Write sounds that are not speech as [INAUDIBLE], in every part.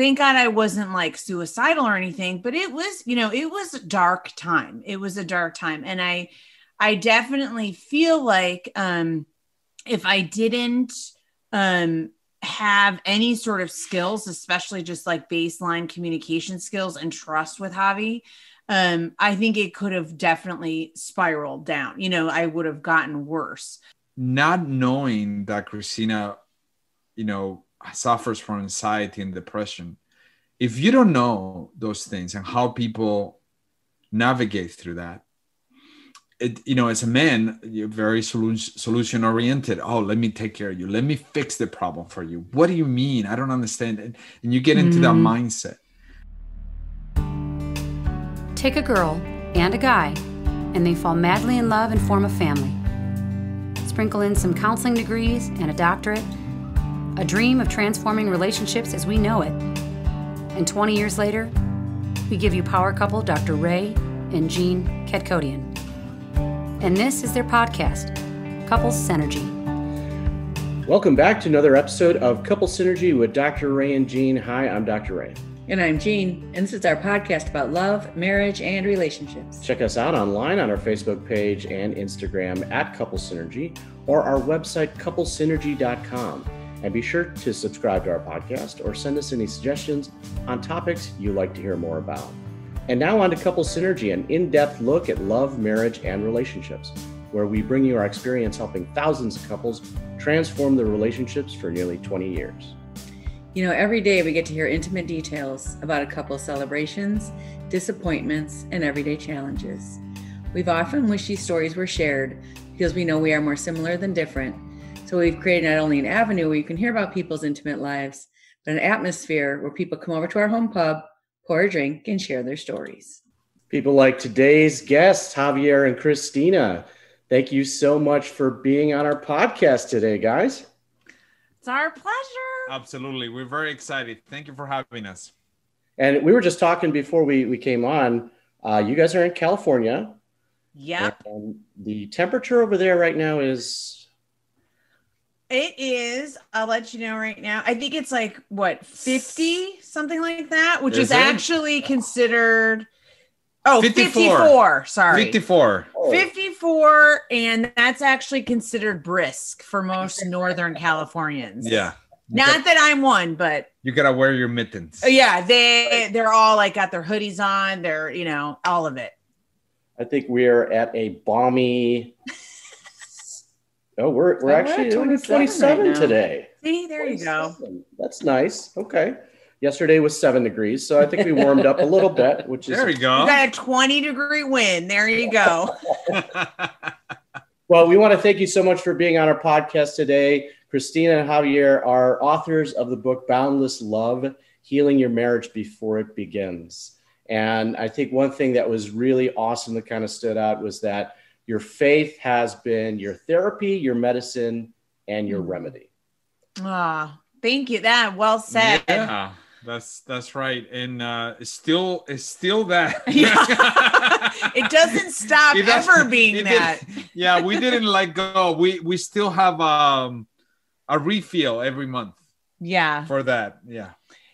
thank God I wasn't like suicidal or anything, but it was, you know, it was a dark time. It was a dark time. And I, I definitely feel like um, if I didn't um, have any sort of skills, especially just like baseline communication skills and trust with Javi, um, I think it could have definitely spiraled down. You know, I would have gotten worse. Not knowing that Christina, you know, suffers from anxiety and depression. If you don't know those things and how people navigate through that, it, you know, as a man, you're very solution, solution oriented. Oh, let me take care of you. Let me fix the problem for you. What do you mean? I don't understand it. And you get into mm. that mindset. Take a girl and a guy, and they fall madly in love and form a family. Sprinkle in some counseling degrees and a doctorate, a dream of transforming relationships as we know it. And 20 years later, we give you power couple Dr. Ray and Jean Ketkodian. And this is their podcast, Couples Synergy. Welcome back to another episode of Couple Synergy with Dr. Ray and Jean. Hi, I'm Dr. Ray. And I'm Jean, and this is our podcast about love, marriage, and relationships. Check us out online on our Facebook page and Instagram at Couple Synergy or our website, couplesynergy.com. And be sure to subscribe to our podcast or send us any suggestions on topics you'd like to hear more about. And now on to Couple Synergy, an in depth look at love, marriage, and relationships, where we bring you our experience helping thousands of couples transform their relationships for nearly 20 years. You know, every day we get to hear intimate details about a couple's celebrations, disappointments, and everyday challenges. We've often wished these stories were shared because we know we are more similar than different. So we've created not only an avenue where you can hear about people's intimate lives, but an atmosphere where people come over to our home pub, pour a drink, and share their stories. People like today's guests, Javier and Christina. Thank you so much for being on our podcast today, guys. It's our pleasure. Absolutely. We're very excited. Thank you for having us. And we were just talking before we, we came on. Uh, you guys are in California. Yeah. The temperature over there right now is. It is. I'll let you know right now. I think it's like what 50, something like that, which is, is actually considered Oh, 54. 54 sorry. 54. 54 and that's actually considered brisk for most [LAUGHS] northern Californians. Yeah. Not that I'm one, but you gotta wear your mittens. Oh, yeah, they they're all like got their hoodies on. They're you know all of it. I think we're at a balmy. Oh, we're we're actually 27, 27 right today. See, there you go. That's nice. Okay. Yesterday was seven degrees, so I think we warmed up a little bit, which is there you go. You got a 20 degree wind. There you go. [LAUGHS] [LAUGHS] well, we want to thank you so much for being on our podcast today. Christina and Javier are authors of the book Boundless Love Healing Your Marriage Before It Begins. And I think one thing that was really awesome that kind of stood out was that your faith has been your therapy, your medicine, and your mm. remedy. Ah, thank you. That well said. Yeah. That's that's right, and uh, it's still it's still that. [LAUGHS] it doesn't [LAUGHS] stop it ever being that. [LAUGHS] Yeah, we didn't let go. We we still have um a refill every month. Yeah. For that. Yeah.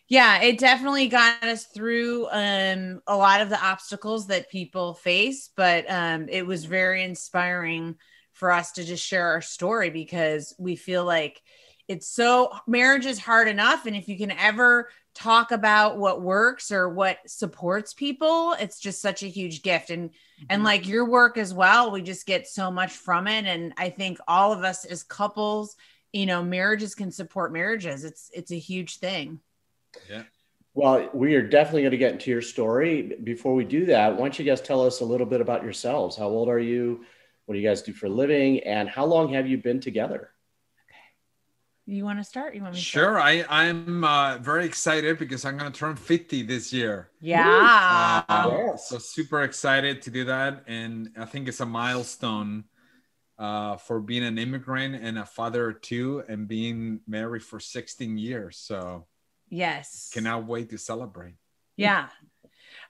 Yeah, it definitely got us through um, a lot of the obstacles that people face, but um, it was very inspiring for us to just share our story because we feel like it's so marriage is hard enough. And if you can ever talk about what works or what supports people, it's just such a huge gift. And and mm-hmm. like your work as well, we just get so much from it. And I think all of us as couples you know marriages can support marriages it's it's a huge thing yeah. Well we are definitely going to get into your story. Before we do that why don't you guys tell us a little bit about yourselves? How old are you? What do you guys do for a living? And how long have you been together? Okay. you want to start? You want me sure. I i'm uh, very excited because i'm going to turn 50 this year. Yeah. Uh, yes. so super excited to do that. And i think it's a milestone uh, for being an immigrant and a father of two and being married for 16 years. So, yes, cannot wait to celebrate. Yeah.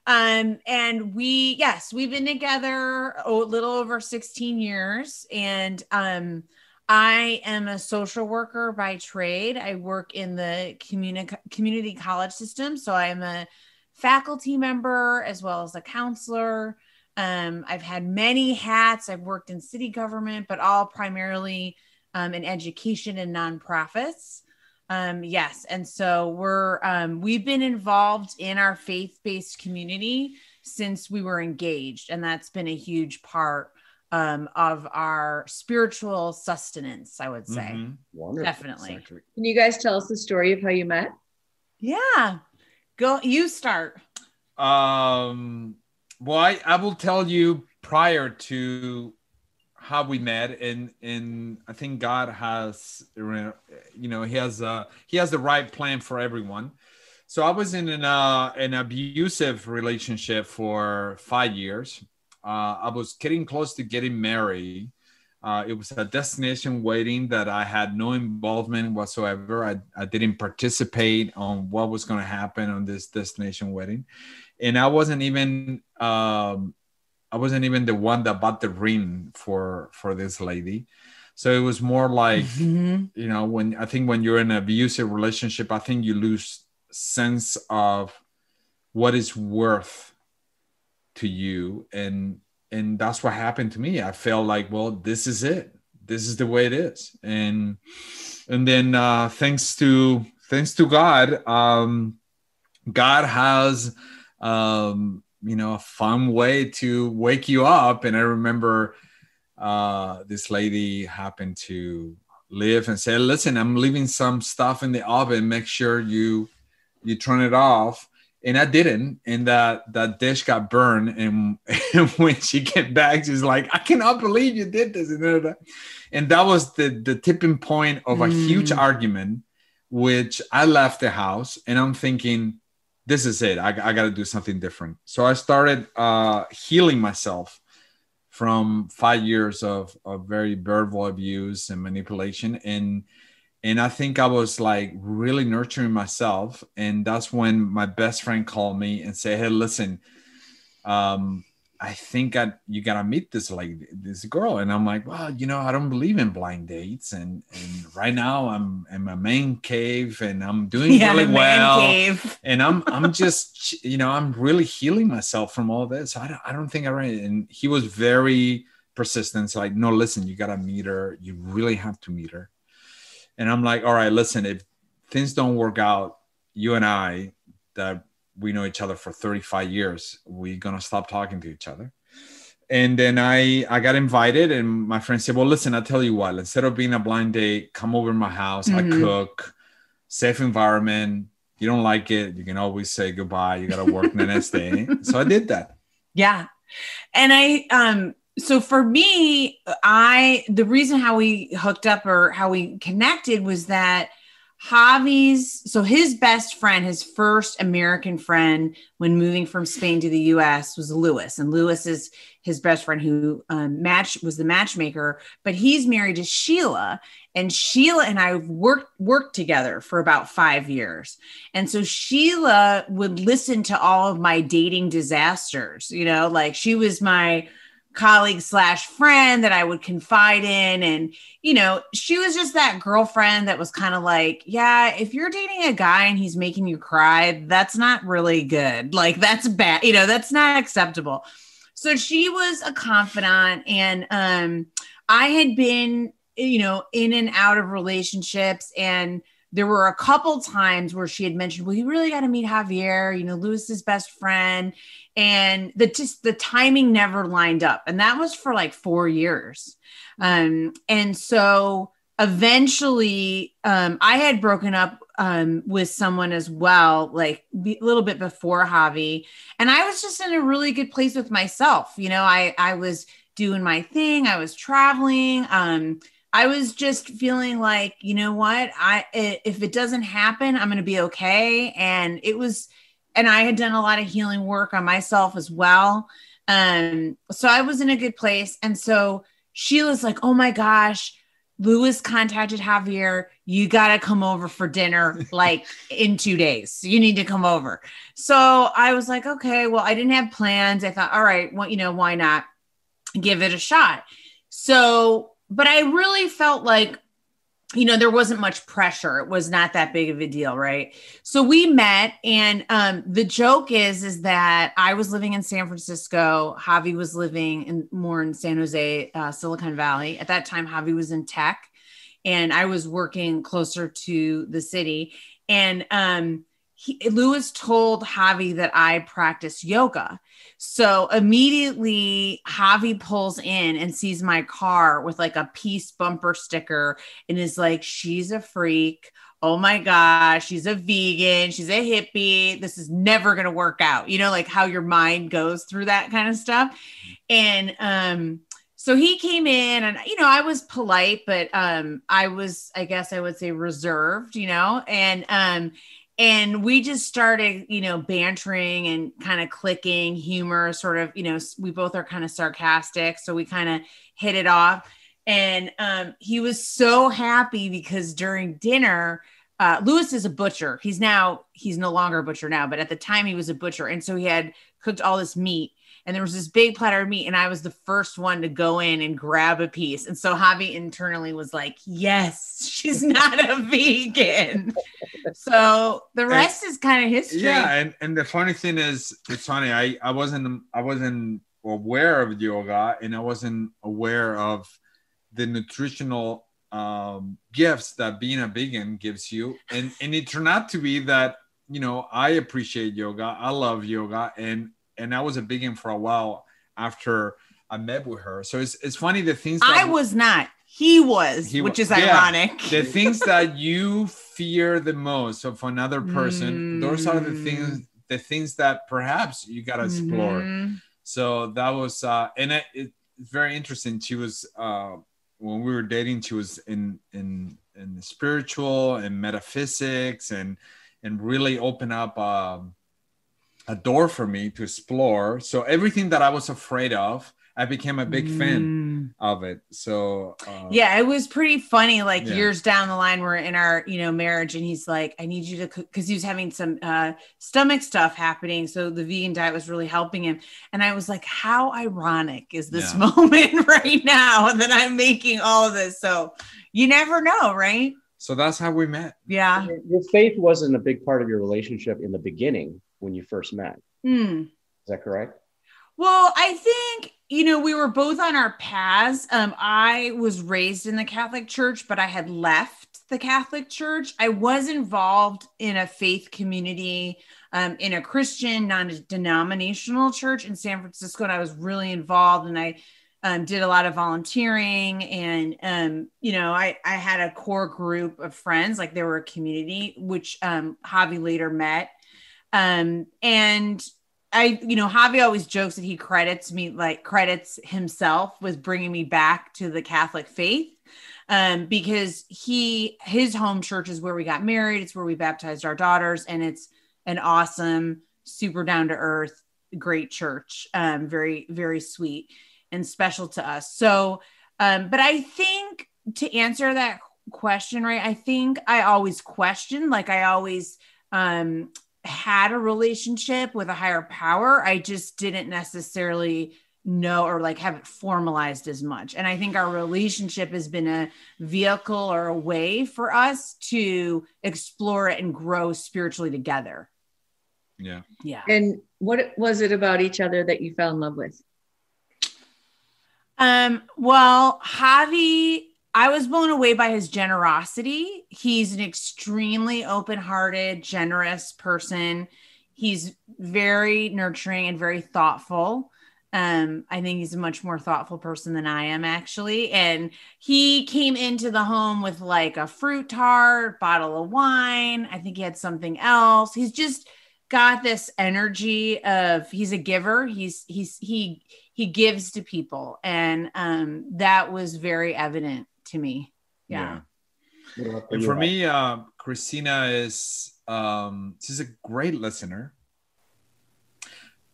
Um, and we, yes, we've been together a little over 16 years. And um, I am a social worker by trade. I work in the communi- community college system. So I am a faculty member as well as a counselor. Um, I've had many hats. I've worked in city government, but all primarily um, in education and nonprofits. Um, yes, and so we're um, we've been involved in our faith-based community since we were engaged, and that's been a huge part um, of our spiritual sustenance. I would say, Mhm. Wonderful. definitely. Can you guys tell us the story of how you met? Yeah, go. You start. Um, well, I, I will tell you prior to how we met, and and I think God has, you know, he has uh he has the right plan for everyone. So I was in an uh, an abusive relationship for five years. Uh, I was getting close to getting married. Uh, it was a destination wedding that I had no involvement whatsoever. I, I didn't participate on what was going to happen on this destination wedding, and I wasn't even um, I wasn't even the one that bought the ring for for this lady. So it was more like Mhm. you know when I think when you're in an abusive relationship, I think you lose sense of what is worth to you and and that's what happened to me i felt like well this is it this is the way it is and and then uh thanks to thanks to god um god has um you know a fun way to wake you up and i remember uh this lady happened to live and say listen i'm leaving some stuff in the oven make sure you you turn it off and I didn't, and that that dish got burned. And, [LAUGHS] and when she came back, she's like, "I cannot believe you did this," and, that was the the tipping point of a huge Mm. argument. Which I left the house, and I'm thinking, "This is it. I, I got to do something different." So I started uh, healing myself from five years of, of very verbal abuse and manipulation, and and I think I was like really nurturing myself. And that's when my best friend called me and said, "Hey, listen, um, I think I, you gotta meet this lady, this girl." And I'm like, "Well, you know, I don't believe in blind dates, and and right now I'm in my man cave and I'm doing Yeah, really well." cave. and I'm I'm [LAUGHS] just you know I'm really healing myself from all this. I don't I don't think I ran. And he was very persistent. It's like, no, listen, you gotta meet her. You really have to meet her. And I'm like, all right, listen, if things don't work out, you and I that we know each other for 35 years, we're gonna stop talking to each other. And then I I got invited, and my friend said, Well, listen, I'll tell you what, instead of being a blind date, come over to my house, I Mhm. cook, safe environment. You don't like it, you can always say goodbye. You gotta work the next day. So I did that. Yeah. And I um so for me, I the reason how we hooked up or how we connected was that Javi's so his best friend, his first American friend when moving from Spain to the US was Lewis. And Lewis is his best friend who um, match was the matchmaker, but he's married to Sheila. And Sheila and I worked worked together for about five years. And so Sheila would listen to all of my dating disasters, you know, like she was my colleague slash friend that I would confide in. And, you know, she was just that girlfriend that was kind of like, yeah, if you're dating a guy and he's making you cry, that's not really good. Like, that's bad. You know, that's not acceptable. So she was a confidant. And um, I had been, you know, in and out of relationships. And there were a couple times where she had mentioned, well, you really got to meet Javier, you know, Lewis's best friend. And the just the timing never lined up. And that was for like four years. Um, and so eventually um, I had broken up um, with someone as well, like a little bit before Javi. And I was just in a really good place with myself. You know, I I was doing my thing, I was traveling. Um, I was just feeling like, you know what, I if it doesn't happen, I'm going to be okay. And it was, and I had done a lot of healing work on myself as well. Um, so I was in a good place. And so Sheila's like, oh my gosh, Lewis contacted Javier. You got to come over for dinner like [LAUGHS] in two days. You need to come over. So I was like, okay, well, I didn't have plans. I thought, all right, well, you know, why not give it a shot? So but I really felt like you know there wasn't much pressure. It was not that big of a deal right? So we met and um the joke is is that i was living in san francisco. Javi was living in more in san jose uh, silicon valley. At that time javi was in tech and i was working closer to the city. And um he, Lewis told Javi that I practice yoga. So immediately Javi pulls in and sees my car with like a peace bumper sticker and is like, she's a freak. Oh my gosh, she's a vegan, she's a hippie. This is never going to work out. You know, like how your mind goes through that kind of stuff. And um so he came in and you know, I was polite, but um I was I guess I would say reserved, you know, and um and we just started you know bantering and kind of clicking humor sort of you know we both are kind of sarcastic so we kind of hit it off. And um, he was so happy because during dinner uh, lewis is a butcher. He's now he's no longer a butcher now but at the time he was a butcher. And so he had cooked all this meat and there was this big platter of meat and i was the first one to go in and grab a piece. And so javi internally was like yes [LAUGHS] she's not a vegan. So the rest and, is kind of history. Yeah and, and the funny thing is it's funny i i wasn't i wasn't aware of yoga and i wasn't aware of the nutritional um, gifts that being a vegan gives you. And and it turned out to be that you know i appreciate yoga i love yoga and and I was a big for a while after I met with her. So it's it's funny the things I was not. He was, he which was, is yeah, ironic. the things that you fear the most of another person, mm. those are the things mm. the things that perhaps you gotta explore. Mm-hmm. So that was uh and it, it's very interesting. She was uh when we were dating, she was in in in spiritual and metaphysics and and really open up um a door for me to explore. So everything that I was afraid of, I became a big mm. fan of it. So uh, yeah, it was pretty funny. Like yeah. years down the line, we're in our you know marriage, and he's like, "I need you to because he was having some uh, stomach stuff happening. So the vegan diet was really helping him. And I was like, "How ironic is this yeah. [LAUGHS] moment right now that I'm making all of this?" So you never know, right? So that's how we met. Yeah. Your faith wasn't a big part of your relationship in the beginning when you first met. Hmm. Is that correct? Well, I think you know we were both on our paths. Um, I was raised in the Catholic Church, but I had left the Catholic Church. I was involved in a faith community, um, in a Christian non-denominational church in San Francisco, and I was really involved. And I um, did a lot of volunteering, and um, you know, I I had a core group of friends, like there were a community, which um, Javi later met um, and I, you know, Javi always jokes that he credits me, like credits himself with bringing me back to the Catholic faith. Um, because he, his home church is where we got married. It's where we baptized our daughters. And it's an awesome, super down to earth, great church. Um, very, very sweet and special to us. So, um, but I think to answer that question, right, I think I always question, like I always, um, had a relationship with a higher power. I just didn't necessarily know or like have it formalized as much. And I think our relationship has been a vehicle or a way for us to explore it and grow spiritually together. Yeah. Yeah. And what was it about each other that you fell in love with? Um, well, Javi I was blown away by his generosity. He's an extremely open hearted, generous person. He's very nurturing and very thoughtful. Um, I think he's a much more thoughtful person than I am, actually. And he came into the home with like a fruit tart, bottle of wine. I think he had something else. He's just got this energy of he's a giver. He's he's he he gives to people, and um, that was very evident to me. Yeah. yeah. And for me, uh, Christina is um, she's a great listener,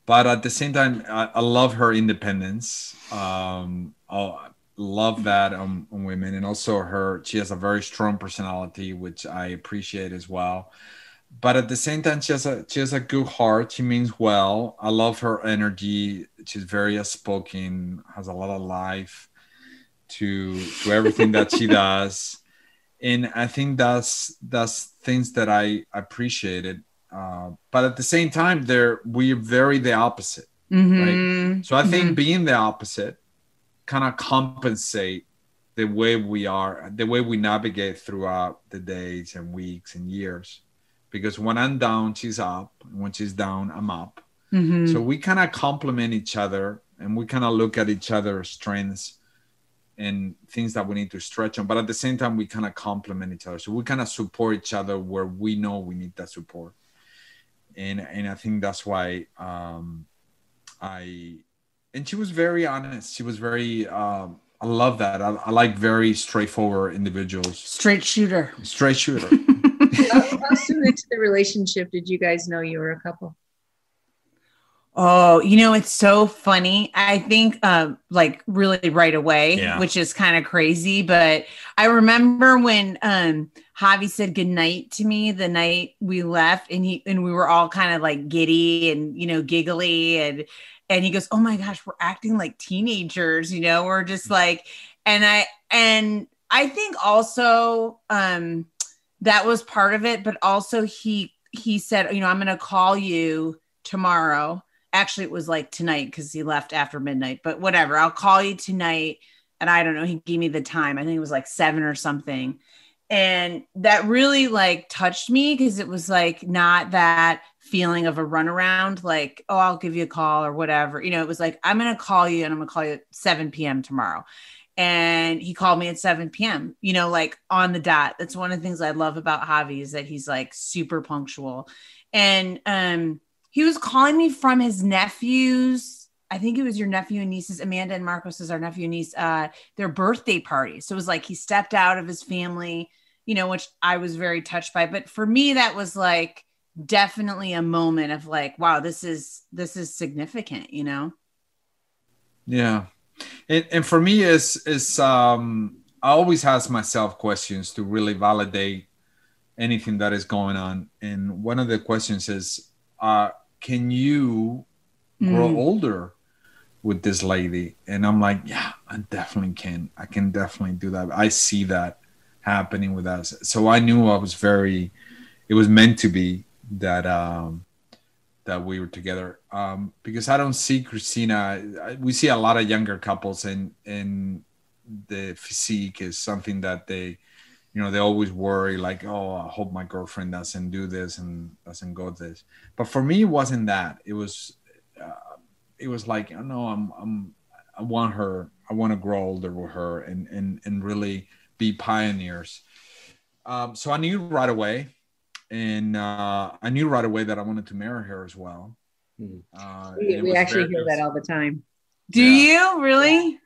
but at the same time, I, I love her independence. Um, I love that on, on women, and also her. She has a very strong personality, which I appreciate as well but at the same time she has a she has a good heart she means well i love her energy she's very outspoken has a lot of life to to everything that she [LAUGHS] does and i think that's that's things that i appreciated uh, but at the same time they're we're very the opposite Mhm. right so i think Mhm. being the opposite kind of compensate the way we are the way we navigate throughout the days and weeks and years because when i'm down she's up and when she's down i'm up Mhm. so we kind of complement each other and we kind of look at each other's strengths and things that we need to stretch on. But at the same time, we kind of complement each other. So we kind of support each other where we know we need that support. And and I think that's why um I and she was very honest. She was very um I love that. I, I like very straightforward individuals. straight shooter. Straight shooter. [LAUGHS] how, how soon into the relationship did you guys know you were a couple? Oh, you know, it's so funny. I think um like really right away, Yeah. which is kind of crazy. But I remember when um Javi said goodnight to me the night we left, and he and we were all kind of like giddy and you know, giggly and and he goes, Oh my gosh, we're acting like teenagers, you know, we're just like and I and I think also um that was part of it, but also he he said, you know, I'm gonna call you tomorrow actually it was like tonight because he left after midnight but whatever i'll call you tonight and i don't know he gave me the time i think it was like seven or something and that really like touched me because it was like not that feeling of a runaround like oh i'll give you a call or whatever you know it was like i'm gonna call you and i'm gonna call you at 7 p.m tomorrow and he called me at 7 p.m you know like on the dot that's one of the things i love about javi is that he's like super punctual and um he was calling me from his nephew's i think it was your nephew and nieces amanda and marcos is our nephew and niece uh their birthday party. So it was like he stepped out of his family you know which i was very touched by. But for me that was like definitely a moment of like wow this is this is significant you know? Yeah, and and for me, is is um, I always ask myself questions to really validate anything that is going on, and one of the questions is, uh, can you grow Mm. older with this lady? And I'm like, yeah, I definitely can. I can definitely do that. I see that happening with us. So I knew I was very, it was meant to be that um, that we were together um, because I don't see Christina. I- We see a lot of younger couples, and and the physique is something that they, you know, they always worry like, oh, I hope my girlfriend doesn't do this and doesn't go this. But for me, it wasn't that. It was, uh, it was like, oh, no, I'm, I'm, I want her. I want to grow older with her and and and really be pioneers. Um, so I knew right away and uh, I knew right away that I wanted to marry her as well. Hmm. Uh, We, we actually very- hear that all the time. do Yeah. you really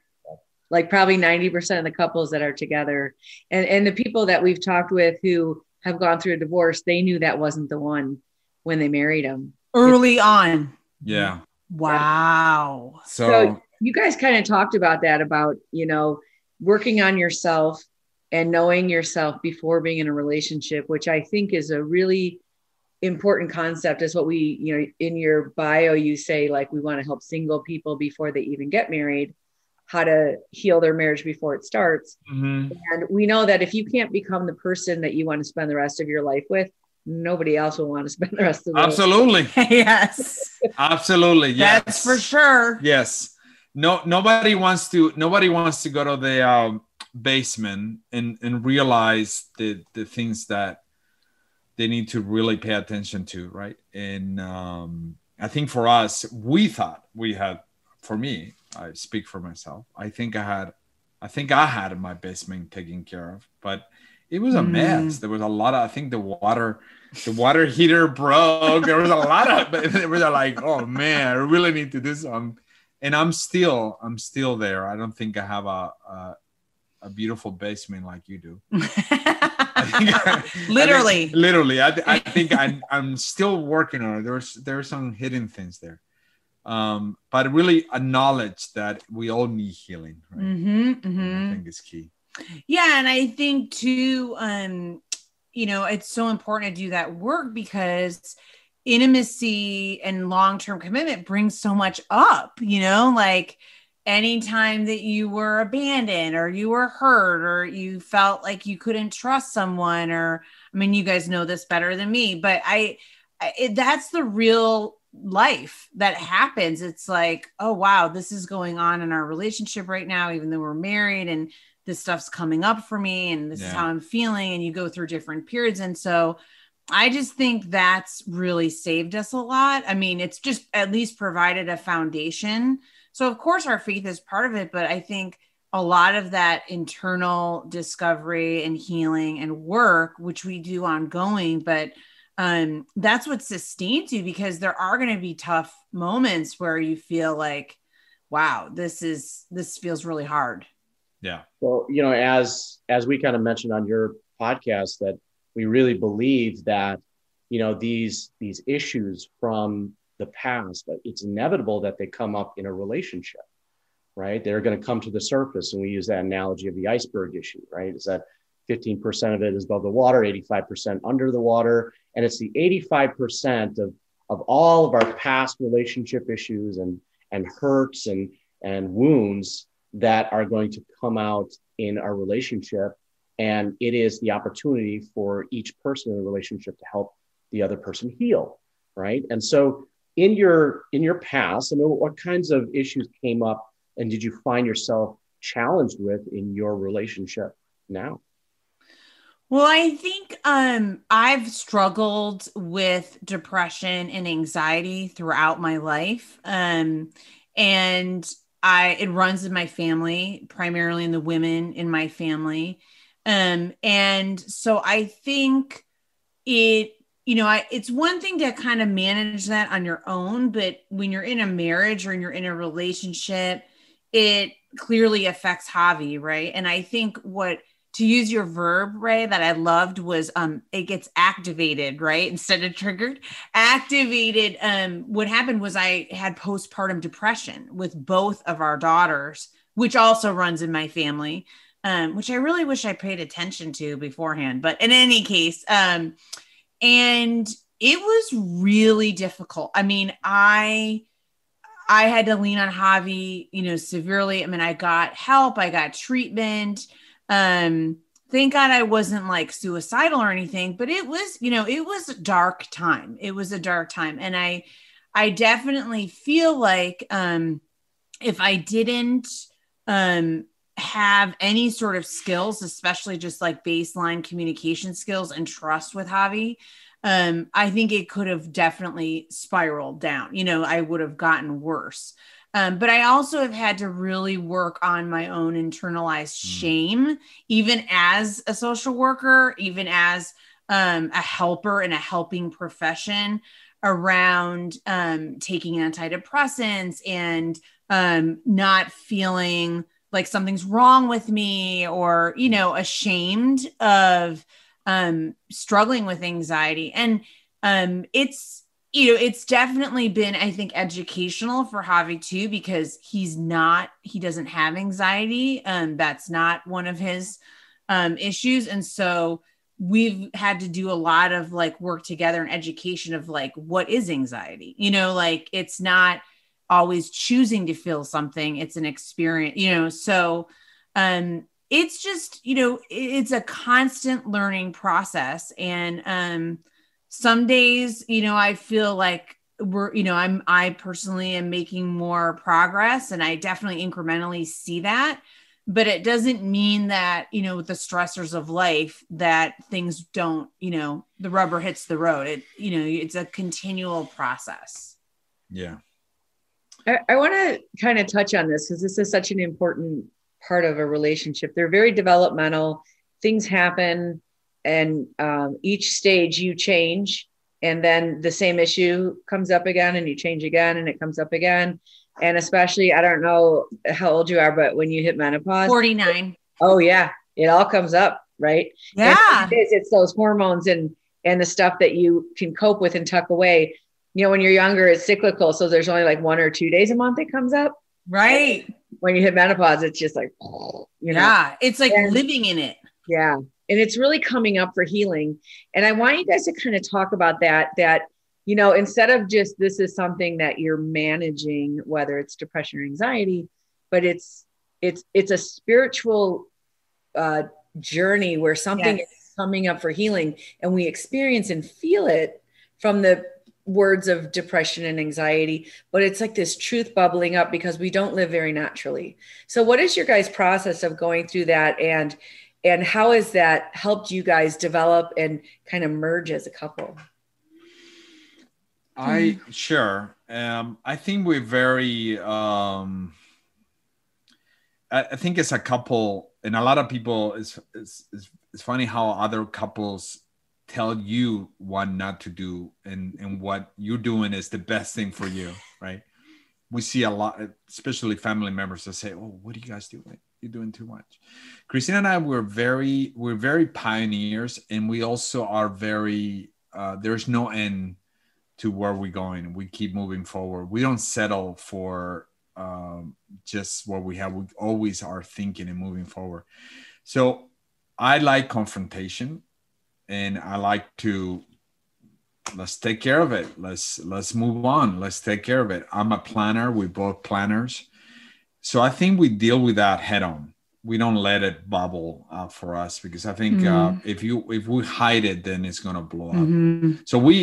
Like probably 90% of the couples that are together and, and the people that we've talked with who have gone through a divorce, they knew that wasn't the one when they married him. early on Yeah. wow So, So- You guys kind of talked about that about, you know, working on yourself and knowing yourself before being in a relationship, which I think is a really important concept is what we, you know, in your bio, you say like we want to help single people before they even get married, how to heal their marriage before it starts. Mhm. And we know that if you can't become the person that you want to spend the rest of your life with, nobody else will want to [LAUGHS] spend the rest of their absolutely, [LAUGHS] yes absolutely, yes, that's for sure Yes. No, nobody wants to. Nobody wants to go to the um, basement and and realize the the things that they need to really pay attention to, right? And um, I think for us, we thought we had. For me, I speak for myself. I think I had. I think I had my basement taken care of, but it was a Mm. mess. There was a lot of. I think the water, the water heater broke. There was a lot of. But it was like, oh man, I really need to do something. And I'm still, I'm still there. I don't think I have a a, a beautiful basement like you do. [LAUGHS] I think- I think- literally literally. I, I think I'm, I'm still working on it. There's there's some hidden things there, um, but really acknowledge that we all need healing. Right? hmm I think it's key. Yeah, and I think too, um, you know, it's so important to do that work because intimacy and long-term commitment brings so much up, you know, like anytime that you were abandoned or you were hurt or you felt like you couldn't trust someone or i mean you guys know this better than me but i, I it, that's the real life that happens it's like oh wow this is going on in our relationship right now even though we're married and this stuff's coming up for me and this yeah. is how i'm feeling and you go through different periods. And so i just think that's really saved us a lot. I mean it's just at least provided a foundation. So of course our faith is part of it but i think a lot of that internal discovery and healing and work which we do ongoing but um, that's what sustains you because there are going to be tough moments where you feel like, wow, this is this feels really hard. Yeah. Well, you know, as as we kind of mentioned on your podcast, that we really believe that you know these these issues from the past, it's inevitable that they come up in a relationship, right? They're going to come to the surface, and we use that analogy of the iceberg issue, right? Is that 15% of it is above the water, 85% under the water. And it's the 85% of, of all of our past relationship issues and, and hurts and, and wounds that are going to come out in our relationship. And it is the opportunity for each person in the relationship to help the other person heal. Right. And so in your in your past, I mean, what kinds of issues came up and did you find yourself challenged with in your relationship now? Well, I think um, I've struggled with depression and anxiety throughout my life. Um, and I it runs in my family, primarily in the women in my family. Um, and so I think it, you know, I, it's one thing to kind of manage that on your own, but when you're in a marriage or you're in a relationship, it clearly affects Javi, right? And I think what to use your verb, Ray, that I loved was um it gets activated, right? Instead of triggered. Activated. Um, what happened was I had postpartum depression with both of our daughters, which also runs in my family. Um, which I really wish I paid attention to beforehand. But in any case, um, and it was really difficult. I mean, I I had to lean on Javi, you know, severely. I mean, I got help, I got treatment. Um, thank God I wasn't like suicidal or anything, but it was, you know, it was a dark time. It was a dark time. And I, I definitely feel like, um, if I didn't, um, have any sort of skills, especially just like baseline communication skills and trust with Javi, um, I think it could have definitely spiraled down. You know, I would have gotten worse. Um, but I also have had to really work on my own internalized mm. shame, even as a social worker, even as um, a helper in a helping profession around um, taking antidepressants and um, not feeling like something's wrong with me or, you know, ashamed of um, struggling with anxiety. And um, it's, you know, it's definitely been, I think, educational for Javi too, because he's not, he doesn't have anxiety. Um, that's not one of his um, issues. And so we've had to do a lot of like work together and education of like, what is anxiety? You know, like it's not always choosing to feel something, it's an experience, you know, so, um, it's just, you know, it's a constant learning process. And, um, some days you know i feel like we're you know i'm i personally am making more progress and i definitely incrementally see that. But it doesn't mean that you know with the stressors of life that things don't you know the rubber hits the road. It you know it's a continual process. Yeah. I, I want to kind of touch on this because this is such an important part of a relationship. They're very developmental. Things happen and um, each stage you change and then the same issue comes up again and you change again and it comes up again. And especially i don't know how old you are but when you hit menopause 49 oh yeah. It all comes up right? Yeah. it is, it's those hormones and and the stuff that you can cope with and tuck away. You know when you're younger it's cyclical so there's only like one or two days a month it comes up. Right. When you hit menopause it's just like you know. Yeah. It's like and, living in it. Yeah and it's really coming up for healing and i want you guys to kind of talk about that that you know instead of just this is something that you're managing whether it's depression or anxiety but it's it's it's a spiritual uh, journey where something Yes. is coming up for healing, and we experience and feel it from the words of depression and anxiety. But it's like this truth bubbling up because we don't live very naturally. So, what is your guys' process of going through that, and and how has that helped you guys develop and kind of merge as a couple? I sure. Um, I think we're very. Um, I, I think as a couple, and a lot of people, it's, it's it's it's funny how other couples tell you what not to do, and and what you're doing is the best thing for you, right? We see a lot, especially family members, that say, "Oh, what are you guys doing? You're doing too much." Christina and I were very we're very pioneers, and we also are very. Uh, there's no end to where we're going. We keep moving forward. We don't settle for um, just what we have. We always are thinking and moving forward. So I like confrontation, and I like to let's take care of it. Let's let's move on. Let's take care of it. I'm a planner. We both planners, so I think we deal with that head on. We don't let it bubble uh, for us because I think uh, if you if we hide it, then it's gonna blow up. Mhm. So we,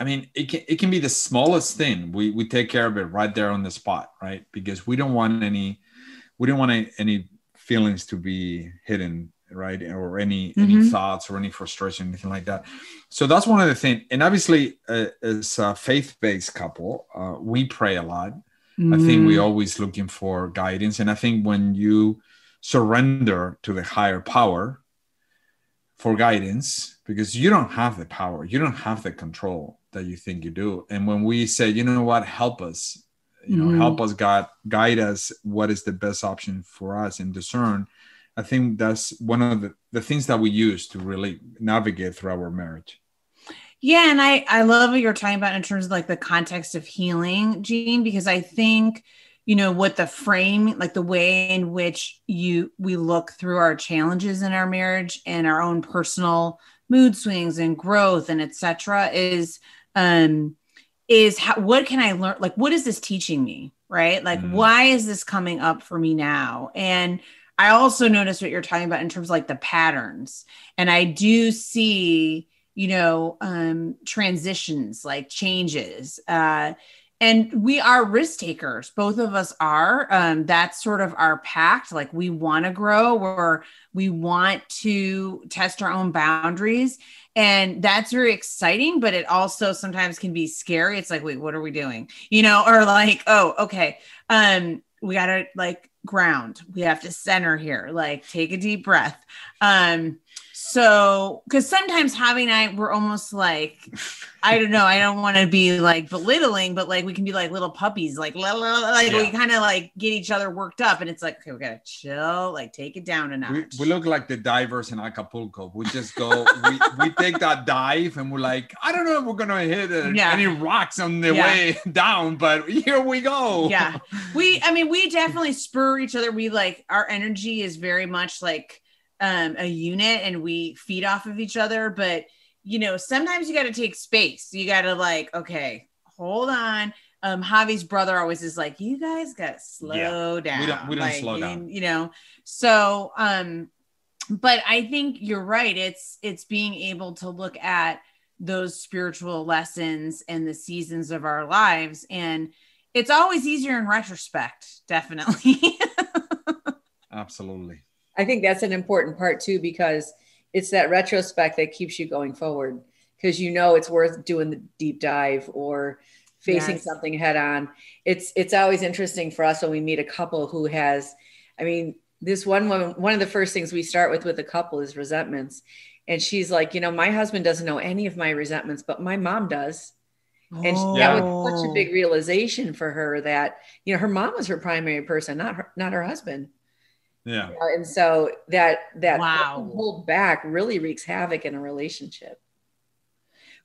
I mean, it can it can be the smallest thing. We we take care of it right there on the spot, right? Because we don't want any, we don't want any, any feelings to be hidden, right? Or any any Mhm. thoughts or any frustration, anything like that. So that's one of the things. And obviously, uh, as a faith based couple, uh, we pray a lot. I think we're always looking for guidance, and I think when you surrender to the higher power for guidance, because you don't have the power, you don't have the control that you think you do, and when we say, you know what, help us, you know, Mhm. help us, God, guide us, what is the best option for us, and discern. I think that's one of the, the things that we use to really navigate through our marriage. Yeah, and I I love what you're talking about in terms of like the context of healing, Jean, because I think you know what the frame, like the way in which you we look through our challenges in our marriage and our own personal mood swings and growth and etc. is um is how what can I learn? Like, what is this teaching me? Right? Like, Mhm. why is this coming up for me now? And I also notice what you're talking about in terms of like the patterns, and I do see you know um transitions like changes uh and we are risk takers. Both of us are um that's sort of our pact like we want to grow or we want to test our own boundaries and that's very exciting but it also sometimes can be scary. It's like wait what are we doing? You know or like oh okay um we gotta like ground we have to center here like take a deep breath um so because sometimes Javi and I we're almost like I don't know I don't want to be like belittling but like we can be like little puppies like la, la, la, like we kind of like get each other worked up and it's like okay we gotta chill like take it down a notch We, we look like the divers in Acapulco. We just go, we, we take that dive and we're like, I don't know if we're gonna hit uh, Yeah. any rocks on the Yeah. way [LAUGHS] down, but here we go. yeah we i mean we definitely spur each other. We like our energy is very much like um a unit and we feed off of each other. But you know sometimes you got to take space. You got to like okay hold on. Um javi's brother always is like you guys got to slow down We don't- we don't Like, slow you- down. you know? So um but i think you're right. It's it's being able to look at those spiritual lessons and the seasons of our lives and it's always easier in retrospect definitely [LAUGHS] Absolutely. I think that's an important part too, because it's that retrospect that keeps you going forward because you know it's worth doing the deep dive or facing Yes. something head on. It's it's always interesting for us when we meet a couple who has, I mean, this one woman, one of the first things we start with with a couple is resentments. And she's like, you know, my husband doesn't know any of my resentments, but my mom does. And she- that was such a Oh. big realization for her that, you know, her mom was her primary person, not her, not her husband. Yeah. You know, and so that that Wow. hold back really wreaks havoc in a relationship.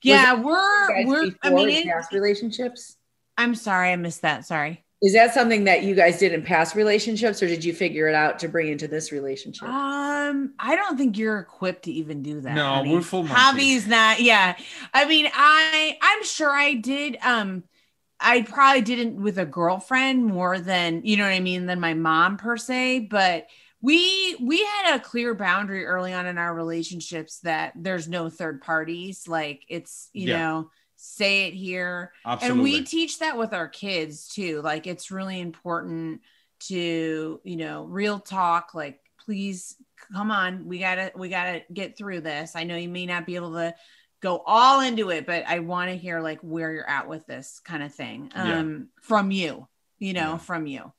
yeah You we're we're i mean in past relationships. i'm sorry i missed that sorry Is that something that you guys did in past relationships, or did you figure it out to bring into this relationship? um i don't think you're equipped to even do that No, honey. we're full monkey. hobbies not yeah i mean i i'm sure i did um I probably didn't with a girlfriend more than you know what I mean than my mom per se, but we we had a clear boundary early on in our relationships that there's no third parties. Like it's you Yeah. know say it here, Absolutely. and we teach that with our kids too. Like it's really important to you know real talk. Like please come on, we gotta we gotta get through this. I know you may not be able to go all into it, but I want to hear like where you're at with this kind of thing Yeah. um, from you, you know, Yeah. from you.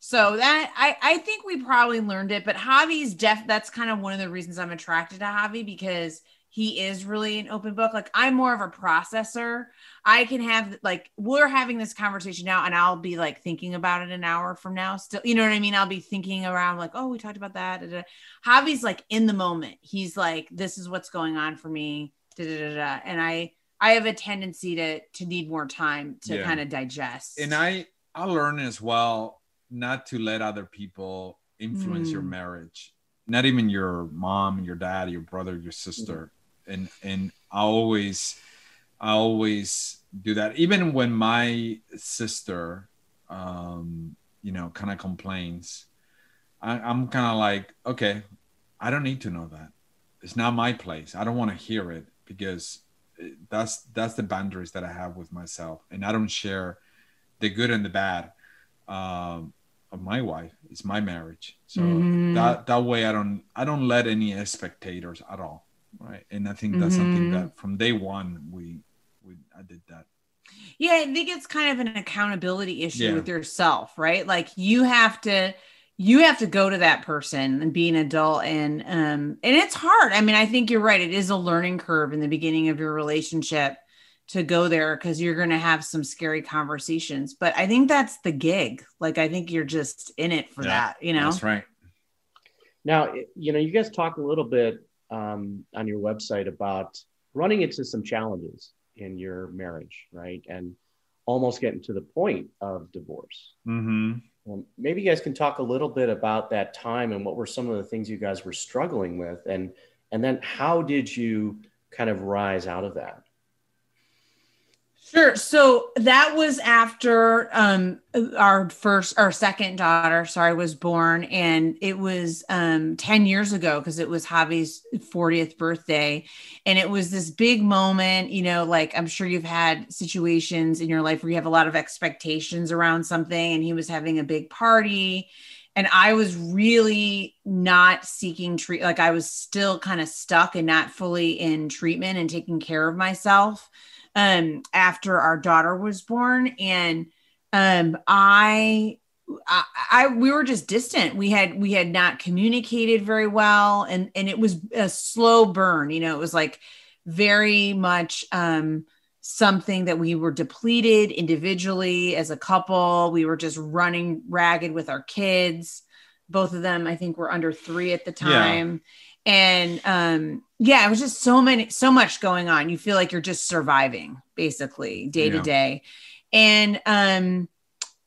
So that I, I think we probably learned it, but Javi's def that's kind of one of the reasons I'm attracted to Javi because he is really an open book. Like I'm more of a processor. I can have like we're having this conversation now and I'll be like thinking about it an hour from now. Still, you know what I mean? I'll be thinking around like, oh, we talked about that. da, da. Javi's like in the moment. He's like, this is what's going on for me. Da. And I I have a tendency to to need more time to Yeah. kind of digest. and I I learned as well not to let other people influence your Mm. marriage. Not even your mom, your dad, your brother, your sister. And and I always I always do that. Even when my sister um you know kind of complains, I, I'm kind of like, okay, I don't need to know that. It's not my place. I don't want to hear it because that's that's the boundaries that I have with myself, and I don't share the good and the bad um, of my wife. It's my marriage, so Mhm. that that way I don't I don't let any spectators at all, right? And I think that's something Mhm. that from day one we we I did that. Yeah, I think it's kind of an accountability issue Yeah. with yourself, right? Like you have to you have to go to that person and be an adult and um and it's hard. I mean, I think you're right. It is a learning curve in the beginning of your relationship to go there because you're going to have some scary conversations. But I think that's the gig. Like I think you're just in it for Yeah, that, you know. That's right. Now, you know, you guys talk a little bit um, on your website about running into some challenges in your marriage, right? And almost getting to the point of divorce. Mm-hmm. Um, maybe you guys can talk a little bit about that time and what were some of the things you guys were struggling with, and and then how did you kind of rise out of that? Sure. So that was after um our first our second daughter, sorry, was born. And it was um 10 years ago because it was Javi's 40th birthday. And it was this big moment, you know, like I'm sure you've had situations in your life where you have a lot of expectations around something and he was having a big party. And I was really not seeking treat like I was still kind of stuck and not fully in treatment and taking care of myself um after our daughter was born. And um I, I i we were just distant. We had we had not communicated very well. And and it was a slow burn you know it was like very much um something that we were depleted individually as a couple. We were just running ragged with our kids. Both of them i think were under three at the Yeah. And um yeah it was just so many so much going on. You feel like you're just surviving basically day to day. And um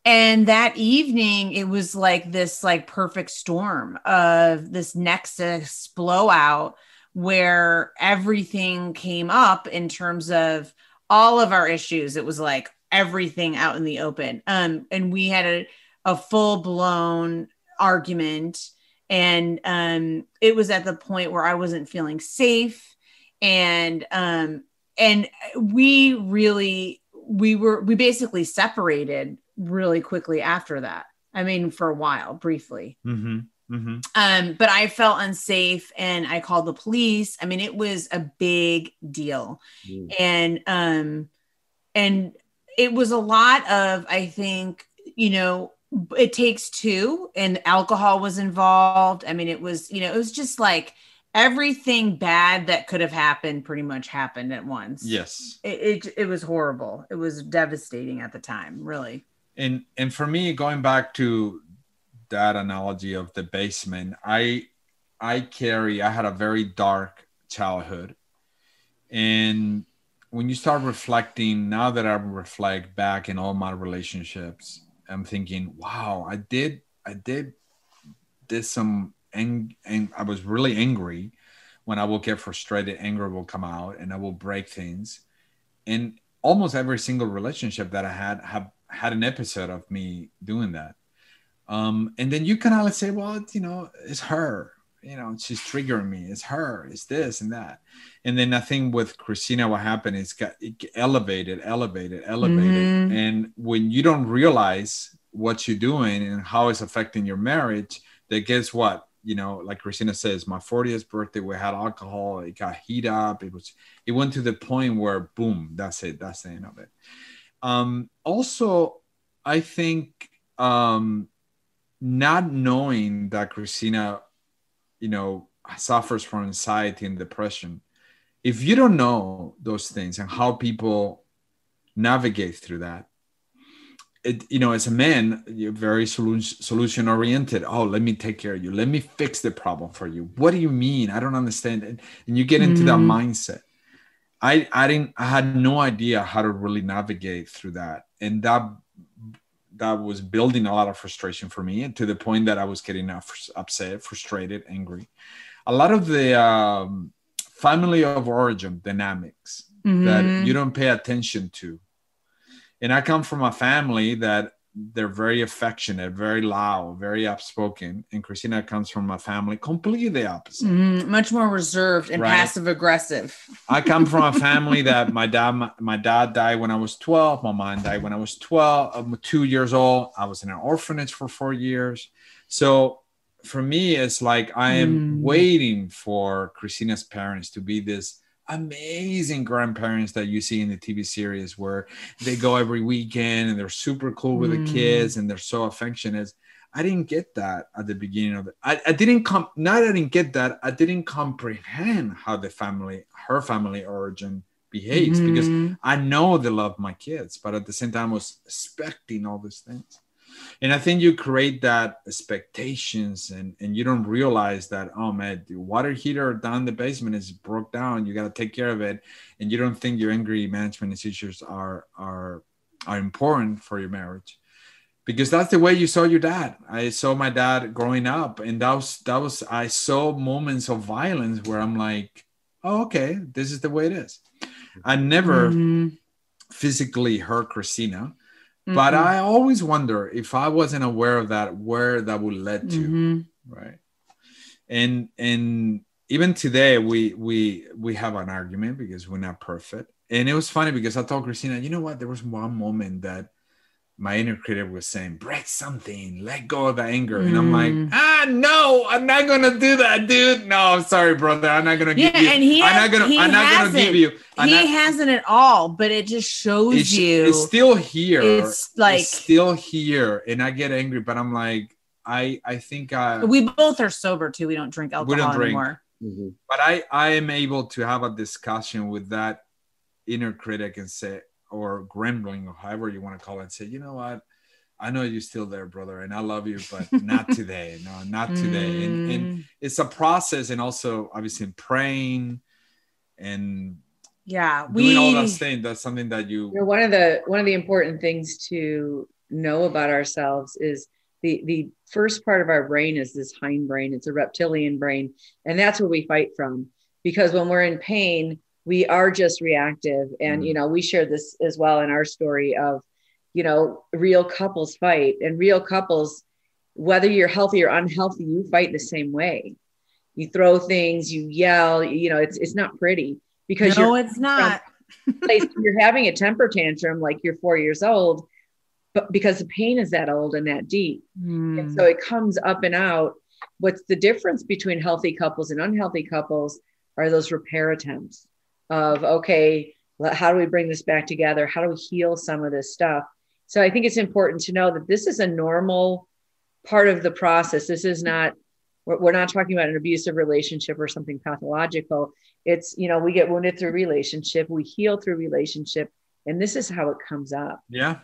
and that evening it was like this like perfect storm of this nexus blowout where everything came up in terms of all of our issues. It was like everything out in the open. Um and we had a, a full blown argument and um it was at the point where i wasn't feeling safe and um and we really we were we basically separated really quickly after that i mean for a while briefly Mm-hmm. Mm-hmm. um but i felt unsafe and i called the police i mean it was a big deal Mm. and um and it was a lot of i think you know it takes two and alcohol was involved. I mean it was you know it was just like everything bad that could have happened pretty much happened at once. Yes. it, it, it was horrible. It was devastating at the time really. And and for me going back to that analogy of the basement i i carry i had a very dark childhood. And when you start reflecting now that i reflect back in all my relationships i'm thinking wow i did i did did some and and i was really angry when i will get frustrated anger will come out and i will break things and almost every single relationship that I had have had an episode of me doing that. Um, and then you can always say, well, you know, it's her, you know, she's triggering me. It's her, it's this and that. And then I think with Christina, what happened is got it elevated, elevated, elevated. Mhm. And when you don't realize what you're doing and how it's affecting your marriage, that guess what? You know, like Christina says, my 40th birthday, we had alcohol, it got heat up. It was, it went to the point where boom, that's it, that's the end of it. Um, also, I think um, not knowing that Christina, you know, suffers from anxiety and depression. If you don't know those things and how people navigate through that, it, you know, as a man, you're very solution solution oriented. Oh, let me take care of you. Let me fix the problem for you. What do you mean? I don't understand it. And you get into that Mhm. mindset. I I didn't I had no idea how to really navigate through that. And that that was building a lot of frustration for me and to the point that I was getting upset, frustrated, angry. A lot of the um, family of origin dynamics that Mhm. you don't pay attention to. And I come from a family that they're very affectionate, very loud, very outspoken. And Christina comes from a family completely the opposite. Mhm. much more reserved and Right. passive aggressive. I come from a [LAUGHS] family that my dad my, my dad died when I was 12, my mom died when I was 12, I'm 2 years old. I was in an orphanage for 4 years. So for me it's like I am Mm. waiting for Christina's parents to be this amazing grandparents that you see in the TV series where they go every weekend and they're super cool with Mm. the kids and they're so affectionate. I didn't get that at the beginning of it. I, I didn't come not I didn't get that, I didn't comprehend how the family, her family origin behaves because Mhm. I know they love my kids, but at the same time I was expecting all these things. And I think you create that expectations and, and you don't realize that, oh man, the water heater down the basement is broke down. You got to take care of it. And you don't think your angry management issues are, are, are important for your marriage because that's the way you saw your dad. I saw my dad growing up and that was, that was, I saw moments of violence where I'm like, oh, okay, this is the way it is. I never Mhm. physically hurt Christina, but Mhm. I always wonder if I wasn't aware of that, where that would lead to, Mhm. right? And and even today, we we we have an argument because we're not perfect. And it was funny because I told Christina, you know what? There was one moment that my inner critic was saying, break something, let go of the anger. And I'm like, Mm. ah, no, I'm not gonna do that, dude. No, I'm sorry, brother. I'm not gonna Yeah, give you. and he I'm has- not gonna. he I'm not gonna hasn't. give you. I'm he not- hasn't at all, but it just shows it's, you. it's still here. It's like- still here, and I get angry, but I'm like, I I think I, we both are sober too. We don't drink alcohol don't drink. anymore. Mhm. but I I am able to have a discussion with that inner critic and say, or grumbling, or however you want to call it, and say, you know what. I know you're still there, brother, and I love you, but not [LAUGHS] today. No, not today. And, and Mm, it's a process, and also obviously in praying and yeah, doing we all those things. That's something that you You know, one of the one of the important things to know about ourselves is the the first part of our brain is this hind brain. It's a reptilian brain, and that's where we fight from. Because when we're in pain, we are just reactive, and Mhm. you know we share this as well in our story of, you know, real couples fight, and real couples, whether you're healthy or unhealthy, you fight the same way. You throw things, you yell. You know, it's it's not pretty because you're no, it's not. [LAUGHS] place you're having a temper tantrum like you're four years old but because the pain is that old and that deep Mm. and so it comes up and out what's the difference between healthy couples and unhealthy couples are those repair attempts of okay how do we bring this back together? How do we heal some of this stuff? So i think it's important to know that this is a normal part of the process. This is not we're, we're not talking about an abusive relationship or something pathological. It's you know we get wounded through relationship we heal through relationship and this is how it comes up. Yeah.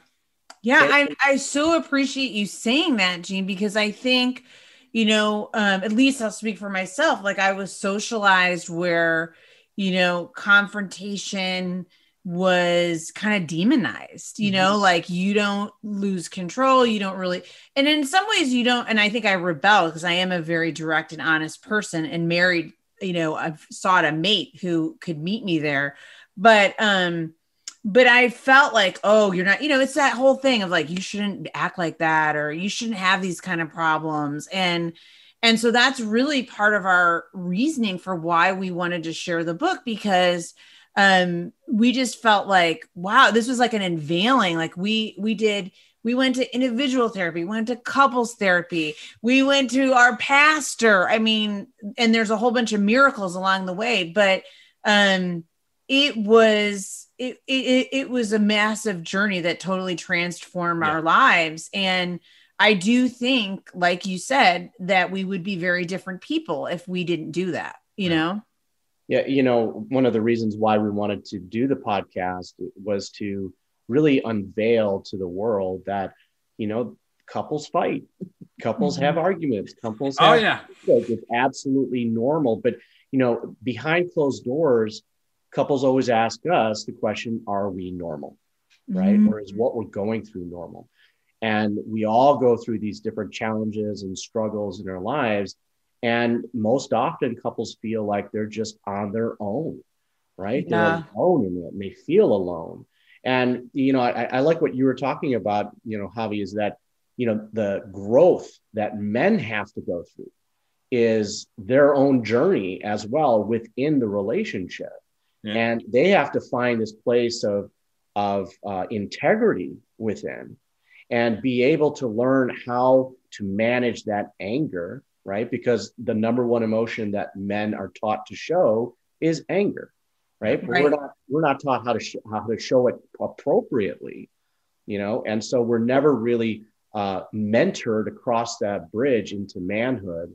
Yeah, I, I so appreciate you saying that, Jean, because I think, you know, um, at least I'll speak for myself. Like I was socialized where, you know, confrontation was kind of demonized, you know, like you don't lose control, you don't really, and in some ways you don't. And I think I rebel because I am a very direct and honest person and married, you know, I've sought a mate who could meet me there. But, um, but I felt like, oh, you're not, you know, it's that whole thing of like, you shouldn't act like that or you shouldn't have these kind of problems. And, and so that's really part of our reasoning for why we wanted to share the book because um we just felt like wow this was like an unveiling. Like we we did we went to individual therapy went to couples therapy we went to our pastor. I mean and there's a whole bunch of miracles along the way but um it was it it, it was a massive journey that totally transformed Yeah. our lives. And i do think like you said that we would be very different people if we didn't do that you Right. know Yeah, you know, one of the reasons why we wanted to do the podcast was to really unveil to the world that, you know, couples fight, [LAUGHS] couples have arguments, couples Oh yeah. It's absolutely normal. But, you know, behind closed doors, couples always ask us the question, are we normal? Right? Mhm. Or is what we're going through normal? And we all go through these different challenges and struggles in our lives. And most often, couples feel like they're just on their own, right? Yeah. They're alone in it and they feel alone. And, you know, I, I like what you were talking about, you know, Javi, is that, you know, the growth that men have to go through is their own journey as well within the relationship. Yeah. And they have to find this place of, of uh, integrity within and be able to learn how to manage that anger, right? Because the number one emotion that men are taught to show is anger, right? But we're not we're not taught how to sh- how to show it appropriately, you know, and so we're never really uh, mentored across that bridge into manhood,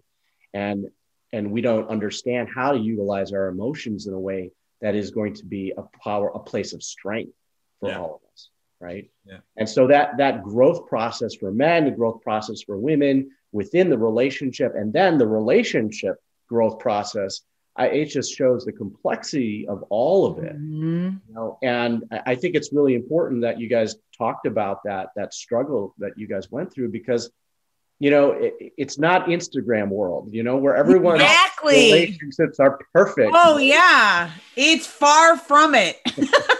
and and we don't understand how to utilize our emotions in a way that is going to be a power a place of strength for Yeah. all of us, right? Yeah. And so that that growth process for men, the growth process for women within the relationship, and then the relationship growth process, I, it just shows the complexity of all of it. Mhm. You know, and I I think it's really important that you guys talked about that that struggle that you guys went through because, you know, it, it's not Instagram world, you know, where everyone's Exactly. relationships are perfect. Oh yeah, it's far from it. [LAUGHS]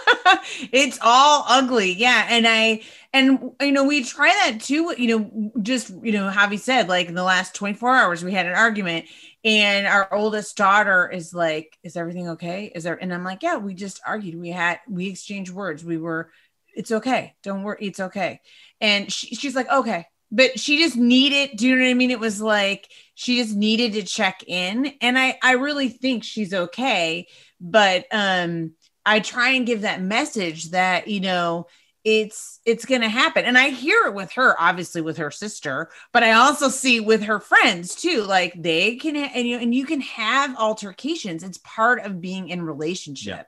it's all ugly. Yeah, and I and you know we try that too. You know, just you know, Javi said like in the last twenty four hours we had an argument, and our oldest daughter is like, "Is everything okay? Is there?" And I'm like, "Yeah, we just argued. We had we exchanged words. We were. It's okay. Don't worry. It's okay." And she, she's like, "Okay." But she just needed, do you know what I mean? It was like she just needed to check in. And I, I really think she's okay. But um, I try and give that message that, you know, it's it's gonna happen. And I hear it with her, obviously with her sister, but I also see with her friends too. Like they can and you and you can have altercations. It's part of being in relationship.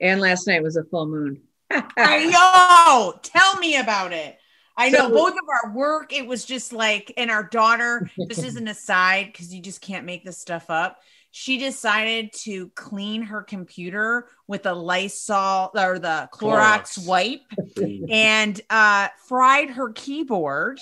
And last night was a full moon. [LAUGHS] I know. Tell me about it. I know So- both of our work, it was just like, and our daughter, this is [LAUGHS] an aside because you just can't make this stuff up. She decided to clean her computer with a Lysol or the Clorox, Clorox. wipe [LAUGHS] and uh, fried her keyboard.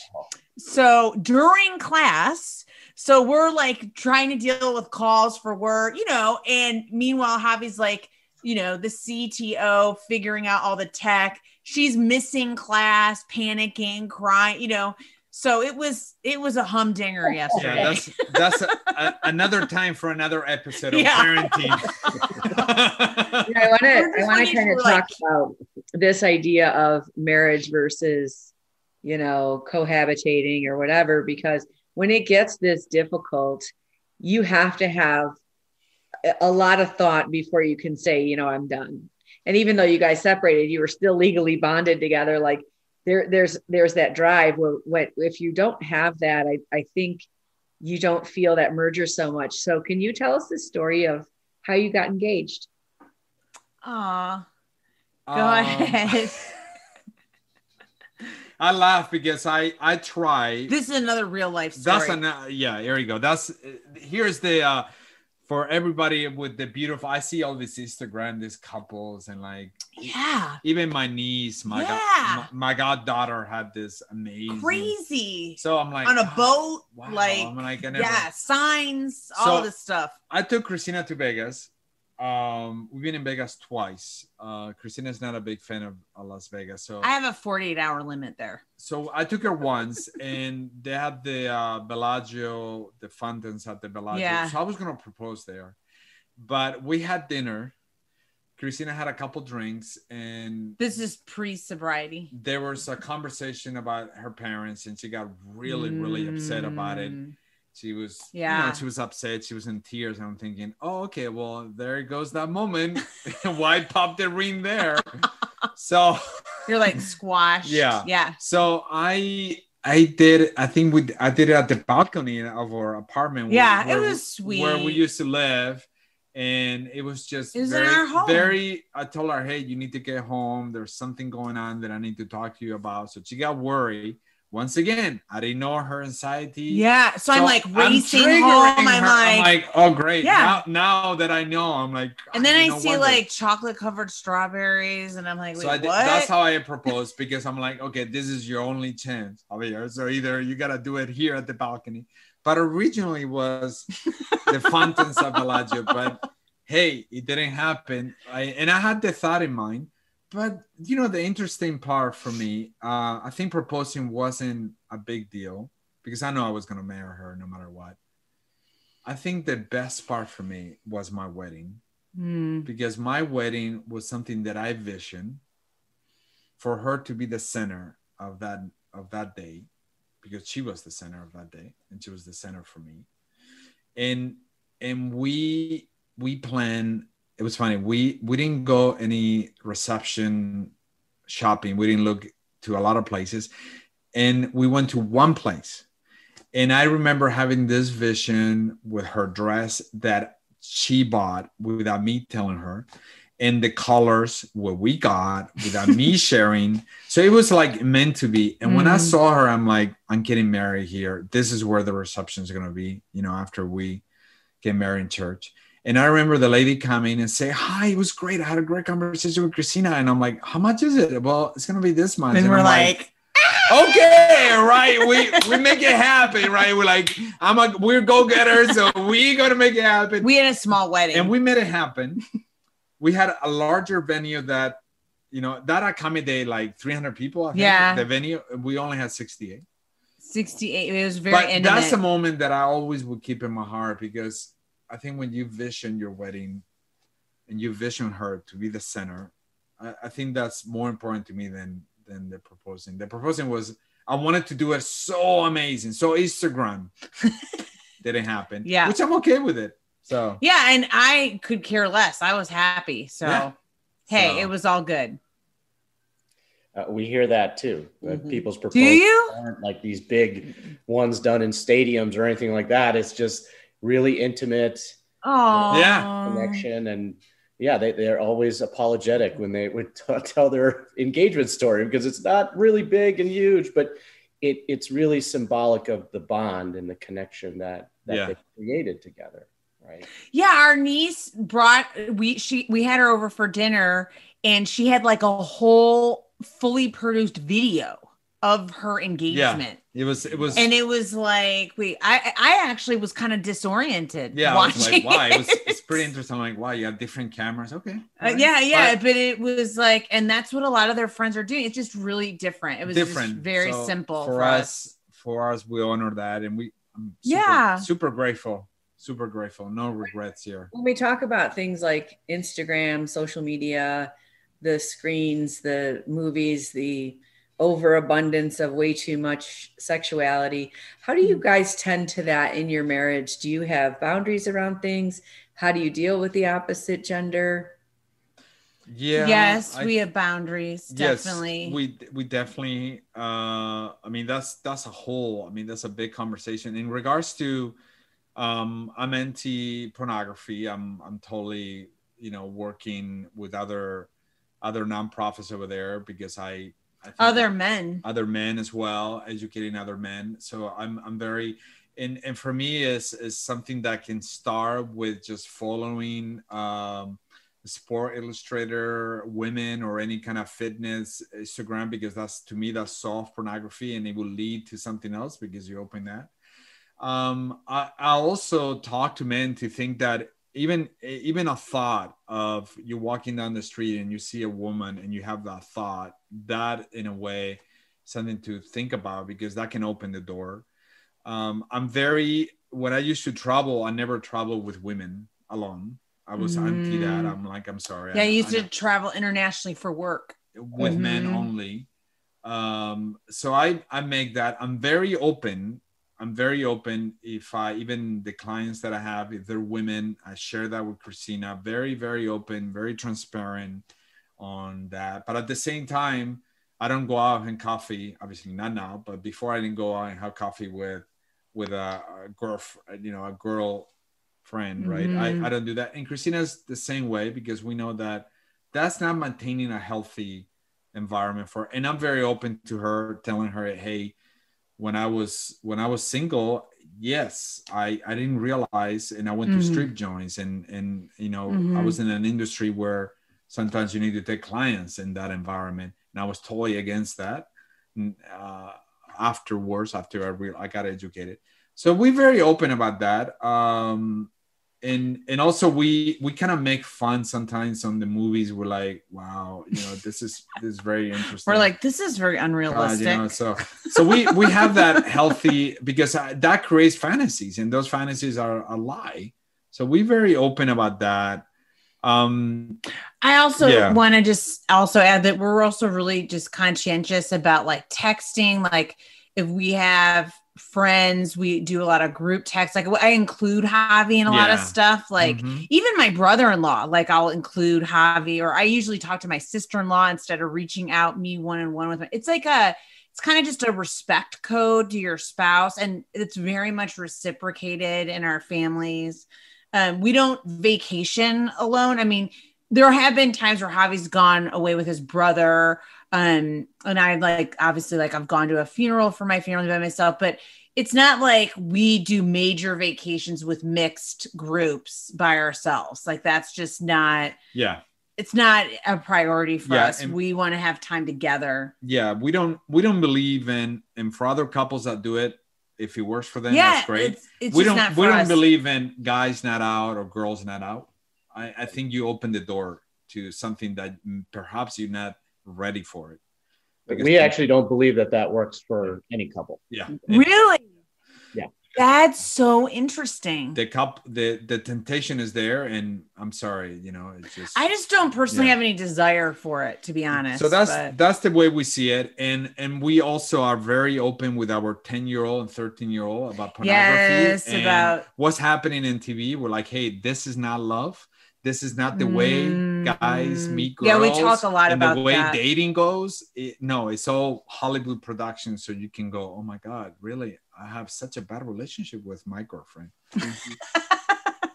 So during class, so we're like trying to deal with calls for work, you know, and meanwhile, Javi's like, you know, the CTO figuring out all the tech. She's missing class, panicking, crying, you know. So it was it was a humdinger yesterday. Yeah, that's that's a, a, another time for another episode of Yeah. parenting. [LAUGHS] [LAUGHS] I want to I want to kind of for, like- talk about this idea of marriage versus you know cohabitating or whatever because when it gets this difficult you have to have a- a lot of thought before you can say you know I'm done and even though you guys separated you were still legally bonded together like there there's there's that drive where what if you don't have that I, I think you don't feel that merger so much so can you tell us the story of how you got engaged ah go Um, ahead. [LAUGHS] I laugh because I I try. This is another real life story. That's an yeah. Here you go. That's here's the uh for everybody with the beautiful. I see all these Instagram, these couples, and like yeah, even my niece, my Yeah. god, my, my goddaughter had this amazing. crazy So I'm like on a "Ah, boat, Wow, like I'm like yeah, signs, all this stuff. I took Christina to Vegas. Um, we've been in Vegas twice. Uh, Christina's not a big fan of uh, Las Vegas, so I have a 48 hour limit there. so I took her once, [LAUGHS] and they had the uh, Bellagio, the fountains at the Bellagio. Yeah. So I was gonna propose there, but we had dinner. Christina had a couple drinks, and This is pre sobriety. there was a conversation about her parents, and she got really, really upset about it. She was, yeah, Yeah. she was upset. She was in tears. And I'm thinking, oh, okay, well, there goes that moment. [LAUGHS] Why pop the ring there? [LAUGHS] so, You're like [LAUGHS] squash. Yeah. Yeah. so I, I did. I think we, I did it at the balcony of our apartment. Yeah, it where- sweet Where we used to live, and it was just It was very, very. I told her, hey, you need to get home. There's something going on that I need to talk to you about. So she got worried. Once again, I didn't know her anxiety. Yeah. So, I'm like racing triggering home. I'm her. like, oh great. Yeah. Now, now that I know, I'm like, and then "God, I see wonder." like chocolate covered strawberries, and I'm like, wait, so I did, that's how I [LAUGHS] proposed because I'm like, okay, this is your only chance, Javier. So either you gotta do it here at the balcony, but originally was the [LAUGHS] fountains of Bellagio, but hey, it didn't happen. I, and I had the thought in mind, but you know, the interesting part for me, uh, I think proposing wasn't a big deal because I know I was gonna marry her no matter what. I think the best part for me was my wedding Hmm. because my wedding was something that I visioned for her to be the center of that of that day because she was the center of that day and she was the center for me and and we we planned it was funny. We we didn't go any reception shopping. We didn't look to a lot of places. And we went to one place. And i remember having this vision with her dress that she bought without me telling her and the colors what we got without me [LAUGHS] sharing. So it was like meant to be. And when i Mm. saw her i'm like i'm getting married here. This is where the reception is going to be you know after we get married in church and i remember the lady coming and say hi it was great i had a great conversation with christina and i'm like how much is it well it's going to be this much and we're I'm like, ah! okay, right. We we make it happen, right? We're like, I'm a we're go-getters, so we gonna make it happen. we had a small wedding. and we made it happen. We had a larger venue that you know that accommodated like 300 people. I think, Yeah. The venue we only had 68. 68. It was very but intimate. that's a moment that I always would keep in my heart because I think when you vision your wedding and you vision her to be the center, I, I think that's more important to me than than the proposing. The proposing was I wanted to do it so amazing, so Instagram [LAUGHS] didn't happen. Yeah. which I'm okay with it. So yeah, and I could care less. I was happy. So, Yeah. hey, So- it was all good. Uh, we hear that too. Uh, Mhm. people's Do proposals you? aren't like these big ones done in stadiums or anything like that. It's just really intimate Oh, Yeah. connection and yeah they, they're always apologetic when they would t- [LAUGHS] tell their engagement story because it's not really big and huge but it, it's really symbolic of the bond and the connection that that Yeah. they created together right Yeah, our niece brought we she we had her over for dinner and she had like a whole fully produced video of her engagement. Yeah, it was it was And it was like, wait, I I actually was kind of disoriented. yeah, I was watching like, wow, it was it's pretty interesting. I'm like, wow, you have different cameras. Okay. Uh, yeah, yeah, But- but it was like, and that's what a lot of their friends are doing. It's just really different. It was different, just very So simple for, us. For us, we honor that, and we I'm super, Yeah. super grateful, super grateful. No regrets here. when we talk about things like Instagram, social media, the screens, the movies, the overabundance of way too much sexuality, how do you guys tend to that in your marriage? Do you have boundaries around things? How do you deal with the opposite gender? Yeah. yes, I- we have boundaries, Definitely. yes, definitely. we we definitely. Uh, I mean, that's that's a whole. I mean, that's a big conversation in regards to. Um, I'm anti pornography. I'm I'm totally you know working with other other nonprofits over there because I. Other men. other men as well educating other men so i'm i'm very and and for me is is something that can start with just following um sport illustrator women or any kind of fitness instagram because that's to me that's soft pornography and it will lead to something else because you open that um i, I also talk to men to think that even even a thought of you walking down the street and you see a woman and you have that thought that in a way something to think about because that can open the door. Um, i'm very when i used to travel i never traveled with women alone. I was mm. anti that i'm like i'm sorry. Yeah i, I used I, to travel internationally for work. With mm-hmm. men only. Um, so i i make that i'm very open I'm very open. If I even the clients that I have, if they're women, I share that with Christina. Very, very open, very transparent on that. But at the same time, I don't go out and coffee. Obviously not now, but before I didn't go out and have coffee with with a, a girl, you know, a girl friend, right? Mm-hmm. I, I don't do that. And Christina's the same way because we know that that's not maintaining a healthy environment for. And I'm very open to her, telling her, hey when I was when I was single, yes, I I didn't realize, and I went mm-hmm. to strip joints, and and you know mm-hmm. I was in an industry where sometimes you need to take clients in that environment, and I was totally against that. Uh, afterwards, after I I got educated, so we're very open about that. Um, and and also we we kind of make fun sometimes on the movies. We're like wow you know this is this is very interesting. We're like this is very unrealistic uh, you know, so so we we have that healthy because uh, that creates fantasies and those fantasies are a lie. So we're very open about that. Um i also yeah. want to just also add that we're also really just conscientious about like texting. Like if we have friends. We do a lot of group text. Like I include Javi in a yeah. lot of stuff. Like mm-hmm. even my brother-in-law, like I'll include Javi, or I usually talk to my sister-in-law instead of reaching out me one on one with my. It's like a, it's kind of just a respect code to your spouse, and it's very much reciprocated in our families. Um, we don't vacation alone. I mean, there have been times where Javi's gone away with his brother um, and I like obviously like I've gone to a funeral for my family by myself, but it's not like we do major vacations with mixed groups by ourselves. Like that's just not yeah. It's not a priority for yeah, us. We want to have time together. Yeah, we don't we don't believe in and for other couples that do it, if it works for them, yeah, that's great. It's, it's we don't we don't believe in guys not out or girls not out. I, I think you open the door to something that perhaps you're not ready for it. We actually don't believe that that works for any couple. Yeah. Really? Yeah. That's so interesting. The cup, the the temptation is there, and I'm sorry, you know, it's just. I just don't personally yeah. have any desire for it, to be honest. So that's but... that's the way we see it, and and we also are very open with our 10 year old and 13 year old about pornography. Yes, about what's happening in TV. We're like, hey, this is not love this is not the way guys mm. meet girls. Yeah, we talk a lot about the way that. dating goes. It, no, it's all Hollywood production, so you can go, oh my god, really? I have such a bad relationship with my girlfriend. [LAUGHS]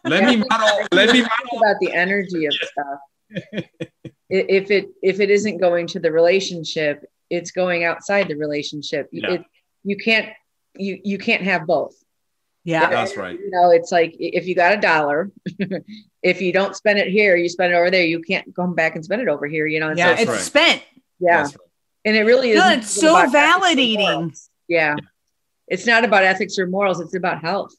let me model. Let me model. about the energy of stuff. if it if it isn't going to the relationship, it's going outside the relationship. Yeah. It, you can't you you can't have both. Yeah, that's right. You know, it's like if you got a dollar, [LAUGHS] if you don't spend it here, you spend it over there. You can't come back and spend it over here. You know, yeah, it's right. spent. Yeah, right. and it really is. No, it's so validating. Yeah, it's not about ethics or morals. It's about health.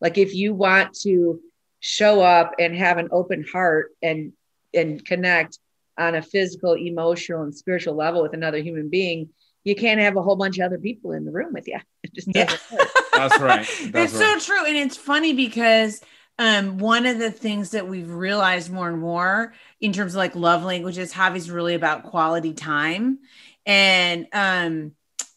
Like if you want to show up and have an open heart and and connect on a physical, emotional, and spiritual level with another human being, you can't have a whole bunch of other people in the room with you. [LAUGHS] It just yeah. [LAUGHS] That's right. That's it's right. so true. And it's funny because um, one of the things that we've realized more and more in terms of like love languages, Javi's really about quality time. And um,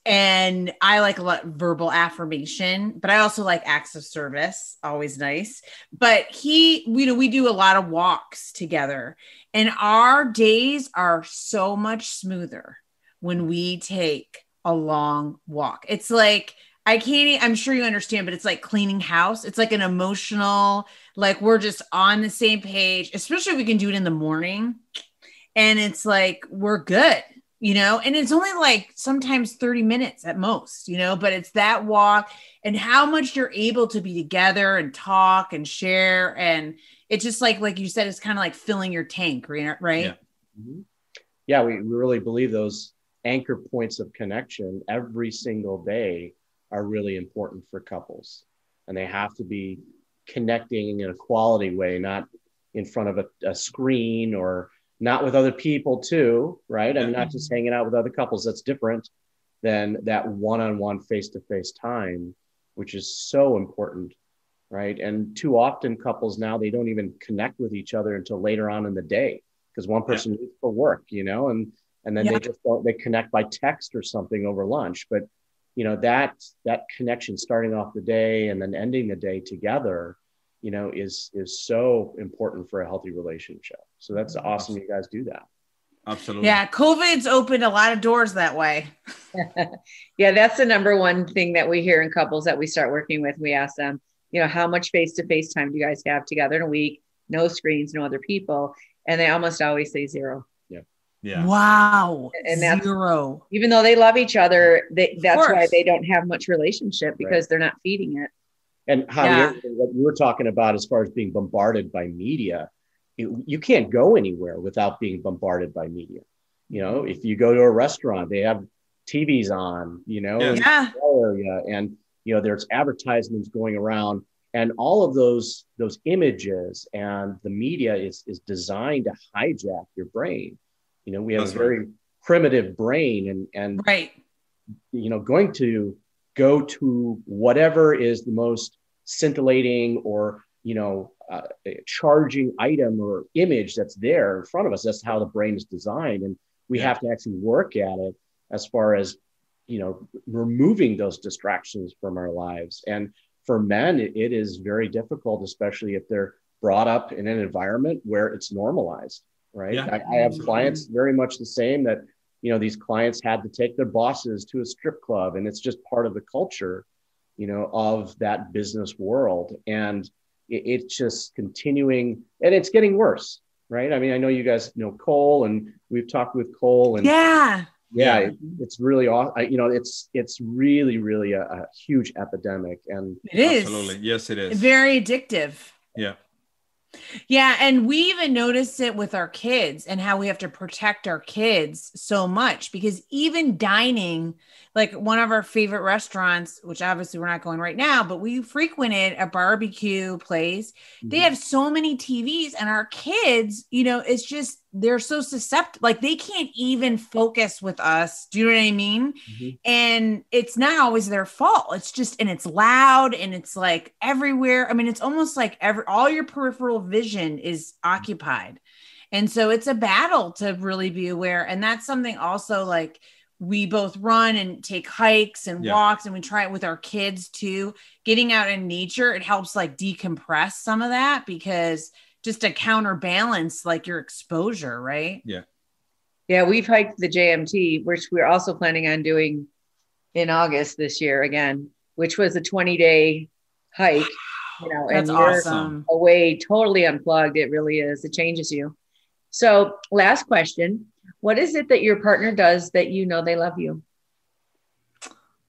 and I like a lot verbal affirmation, but I also like acts of service, always nice. But he, you know, we do a lot of walks together, and our days are so much smoother when we take a long walk. It's like I can't, I'm sure you understand, but it's like cleaning house. It's like an emotional, like we're just on the same page, especially if we can do it in the morning. And it's like, we're good, you know, and it's only like sometimes 30 minutes at most, you know, but it's that walk and how much you're able to be together and talk and share. And it's just like, like you said, it's kind of like filling your tank, right? Yeah. Mm-hmm. Yeah, we, we really believe those anchor points of connection every single day are really important for couples and they have to be connecting in a quality way, not in front of a, a screen or not with other people too, right? I mean, not just hanging out with other couples. That's different than that one-on-one face-to-face time, which is so important, right? And too often couples now they don't even connect with each other until later on in the day because one person yeah. leaves for work, you know, and and then yeah. they just don't they connect by text or something over lunch. But you know that that connection starting off the day and then ending the day together you know is is so important for a healthy relationship. So that's mm-hmm. awesome you guys do that. Absolutely. Yeah covid's opened a lot of doors that way. [LAUGHS] Yeah that's the number one thing that we hear in couples that we start working with. We ask them you know how much face-to-face time do you guys have together in a week? No screens no other people. And they almost always say zero yeah yeah wow and that's zero even though they love each other they, that's why they don't have much relationship because right. they're not feeding it and Javier, yeah. what you were talking about as far as being bombarded by media, you, you can't go anywhere without being bombarded by media. You know, if you go to a restaurant, they have TVs on, you know, yeah. area, and you know, there's advertisements going around, and all of those those images and the media is is designed to hijack your brain. You know, we have That's a very right. primitive brain, and and right, you know, going to go to whatever is the most scintillating or you know uh, charging item or image that's there in front of us that's how the brain is designed and we yeah. have to actually work at it as far as you know removing those distractions from our lives and for men it, it is very difficult especially if they're brought up in an environment where it's normalized right? Yeah. I, I have clients very much the same that you know these clients had to take their bosses to a strip club and it's just part of the culture you know of that business world. And it, it's just continuing and it's getting worse right? I mean i know you guys know cole and we've talked with cole and yeah. Yeah, it, it's really awesome. You know, it's it's really really a, a huge epidemic, and it is. Absolutely. Yes, it is. Very addictive. Yeah, yeah, and we even notice it with our kids and how we have to protect our kids so much because even dining, like one of our favorite restaurants, which obviously we're not going right now, but we frequented a barbecue place. Mm-hmm. They have so many TVs, and our kids, you know, it's just they're so susceptible like they can't even focus with us do you know what i mean mm-hmm. and it's not always their fault it's just and it's loud and it's like everywhere i mean it's almost like every all your peripheral vision is occupied and so it's a battle to really be aware and that's something also like we both run and take hikes and yeah. walks and we try it with our kids too getting out in nature it helps like decompress some of that because just to counterbalance like your exposure, right? Yeah. Yeah, we've hiked the JMT, which we're also planning on doing in August this year again, which was a 20 day hike. You know, That's and awesome. away totally unplugged. It really is. It changes you. So, last question What is it that your partner does that you know they love you?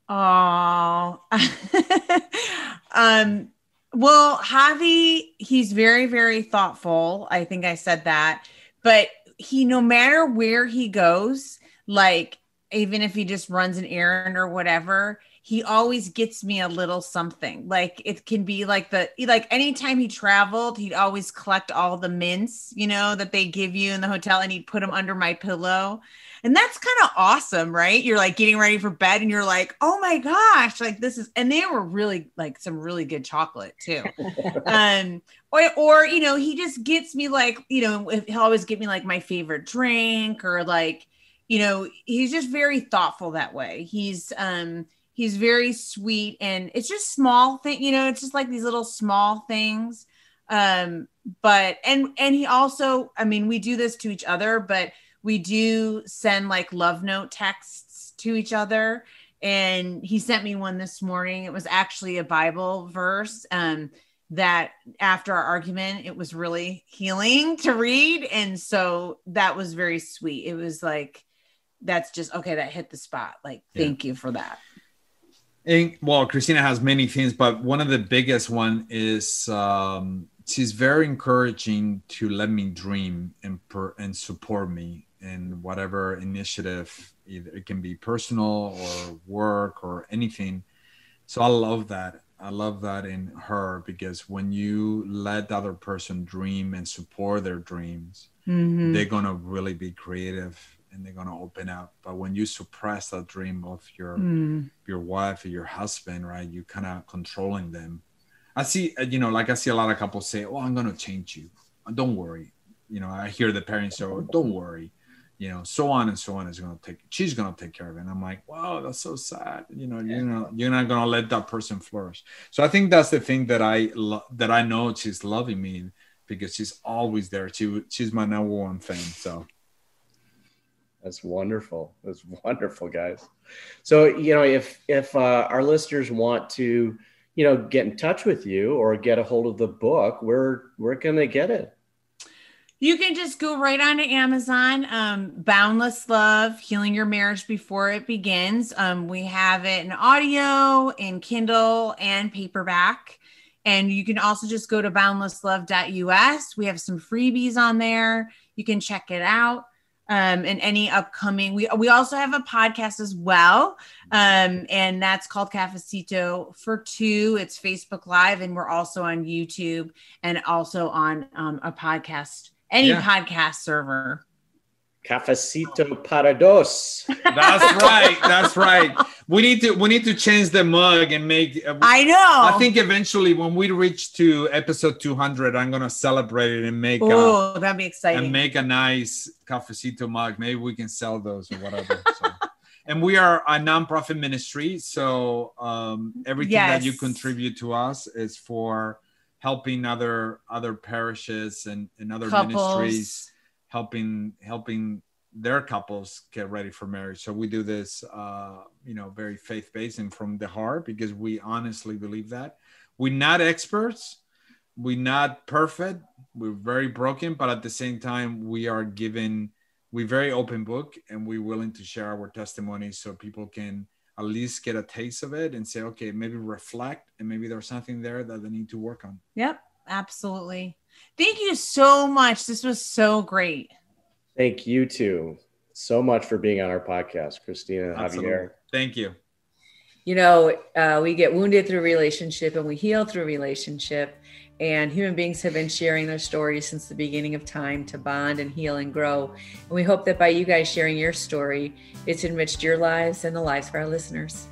Oh, [LAUGHS] um, well, Javi, he's very, very thoughtful. I think I said that. But he, no matter where he goes, like, even if he just runs an errand or whatever, he always gets me a little something. Like it can be like the like anytime he traveled, he'd always collect all the mints, you know, that they give you in the hotel and he'd put them under my pillow. And that's kind of awesome, right? You're like getting ready for bed and you're like, "Oh my gosh, like this is and they were really like some really good chocolate too." [LAUGHS] um or or you know, he just gets me like, you know, he'll always get me like my favorite drink or like you know, he's just very thoughtful that way. He's um he's very sweet and it's just small thing you know it's just like these little small things. Um but and and he also i mean we do this to each other but we do send like love note texts to each other. And he sent me one this morning. It was actually a bible verse um that after our argument it was really healing to read. And so that was very sweet. It was like that's just okay that hit the spot. Like yeah. thank you for that and, well, Christina has many things, but one of the biggest one is um, she's very encouraging to let me dream and per, and support me in whatever initiative. Either it can be personal or work or anything. So I love that. I love that in her because when you let the other person dream and support their dreams, Mhm. they're gonna really be creative and they're gonna open up. But when you suppress that dream of your Mm. your wife or your husband, right? You kind of controlling them. I see, uh, you know, like I see a lot of couples say, "Oh, I'm gonna change you. Uh, Don't worry." You know, I hear the parents say, oh, "Don't worry." You know, so on and so on is gonna take. She's gonna take care of it. And I'm like, wow, that's so sad. You know, you're not you're not gonna let that person flourish. So I think that's the thing that I lo- that I know she's loving me because she's always there. She she's my number one fan. So That's wonderful. That's [LAUGHS] wonderful, guys. So, you know, if if uh, our listeners want to, you know, get in touch with you or get a hold of the book, where where can they get it? You can just go right onto Amazon. Um, Boundless Love, Healing Your Marriage Before It Begins. Um, we have it in audio, in Kindle, and paperback. And you can also just go to boundlesslove.us. We have some freebies on there. You can check it out. Um, and any upcoming, we we also have a podcast as well. Um, and that's called Cafecito for two. It's Facebook Live, and we're also on YouTube and also on um, a podcast, any Yeah. podcast server. Cafecito para dos. that's right. That's right. We need to we need to change the mug and make. uh, I know. I think eventually when we reach to episode 200, I'm gonna celebrate it and make Oh, that'd be exciting. and make a nice cafecito mug. Maybe we can sell those or whatever. So. [LAUGHS] And we are a nonprofit ministry, so um, everything that you contribute to us is for helping other other parishes and, and other Couples. ministries helping helping their couples get ready for marriage. So we do this uh you know very faith-based and from the heart because we honestly believe that. We're not experts. We're not perfect. We're very broken but at the same time we are given we're very open book and we're willing to share our testimony so people can at least get a taste of it and say okay maybe reflect and maybe there's something there that they need to work on. Yep, absolutely. Thank you so much. This was so great. Thank you too so much for being on our podcast, Christina and Absolutely. Javier. thank you You know, uh, we get wounded through relationship and we heal through relationship. And human beings have been sharing their stories since the beginning of time to bond and heal and grow. And we hope that by you guys sharing your story, it's enriched your lives and the lives of our listeners.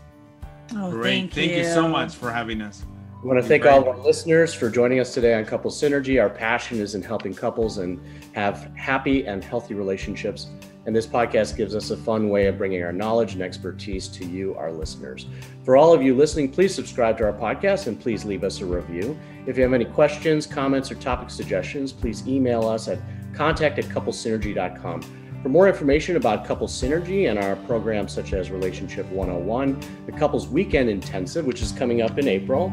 Oh, great thank, you so much for having us I want to thank all of our listeners for joining us today on Couples Synergy. Our passion is in helping couples and have happy and healthy relationships. And this podcast gives us a fun way of bringing our knowledge and expertise to you, our listeners. For all of you listening, please subscribe to our podcast and please leave us a review. If you have any questions, comments, or topic suggestions, please email us at contact at couplessynergy.com. For more information about Couples Synergy and our programs such as Relationship 101, the Couples Weekend Intensive, which is coming up in April,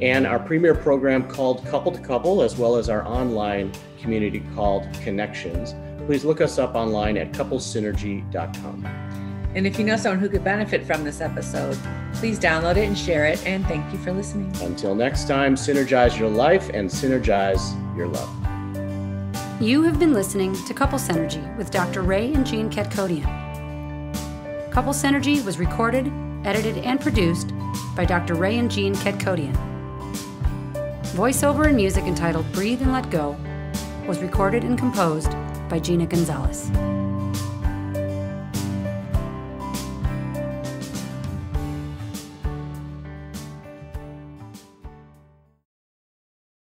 and our premier program called Couple to Couple, as well as our online community called Connections. Please look us up online at couplessynergy.com. And if you know someone who could benefit from this episode, please download it and share it. And thank you for listening. Until next time, synergize your life and synergize your love. You have been listening to Couples Synergy with Dr. Ray and Jean Ketkodian. Couples Synergy was recorded, edited, and produced by Dr. Ray and Jean Ketkodian. Voiceover and music entitled Breathe and Let Go was recorded and composed by Gina Gonzalez.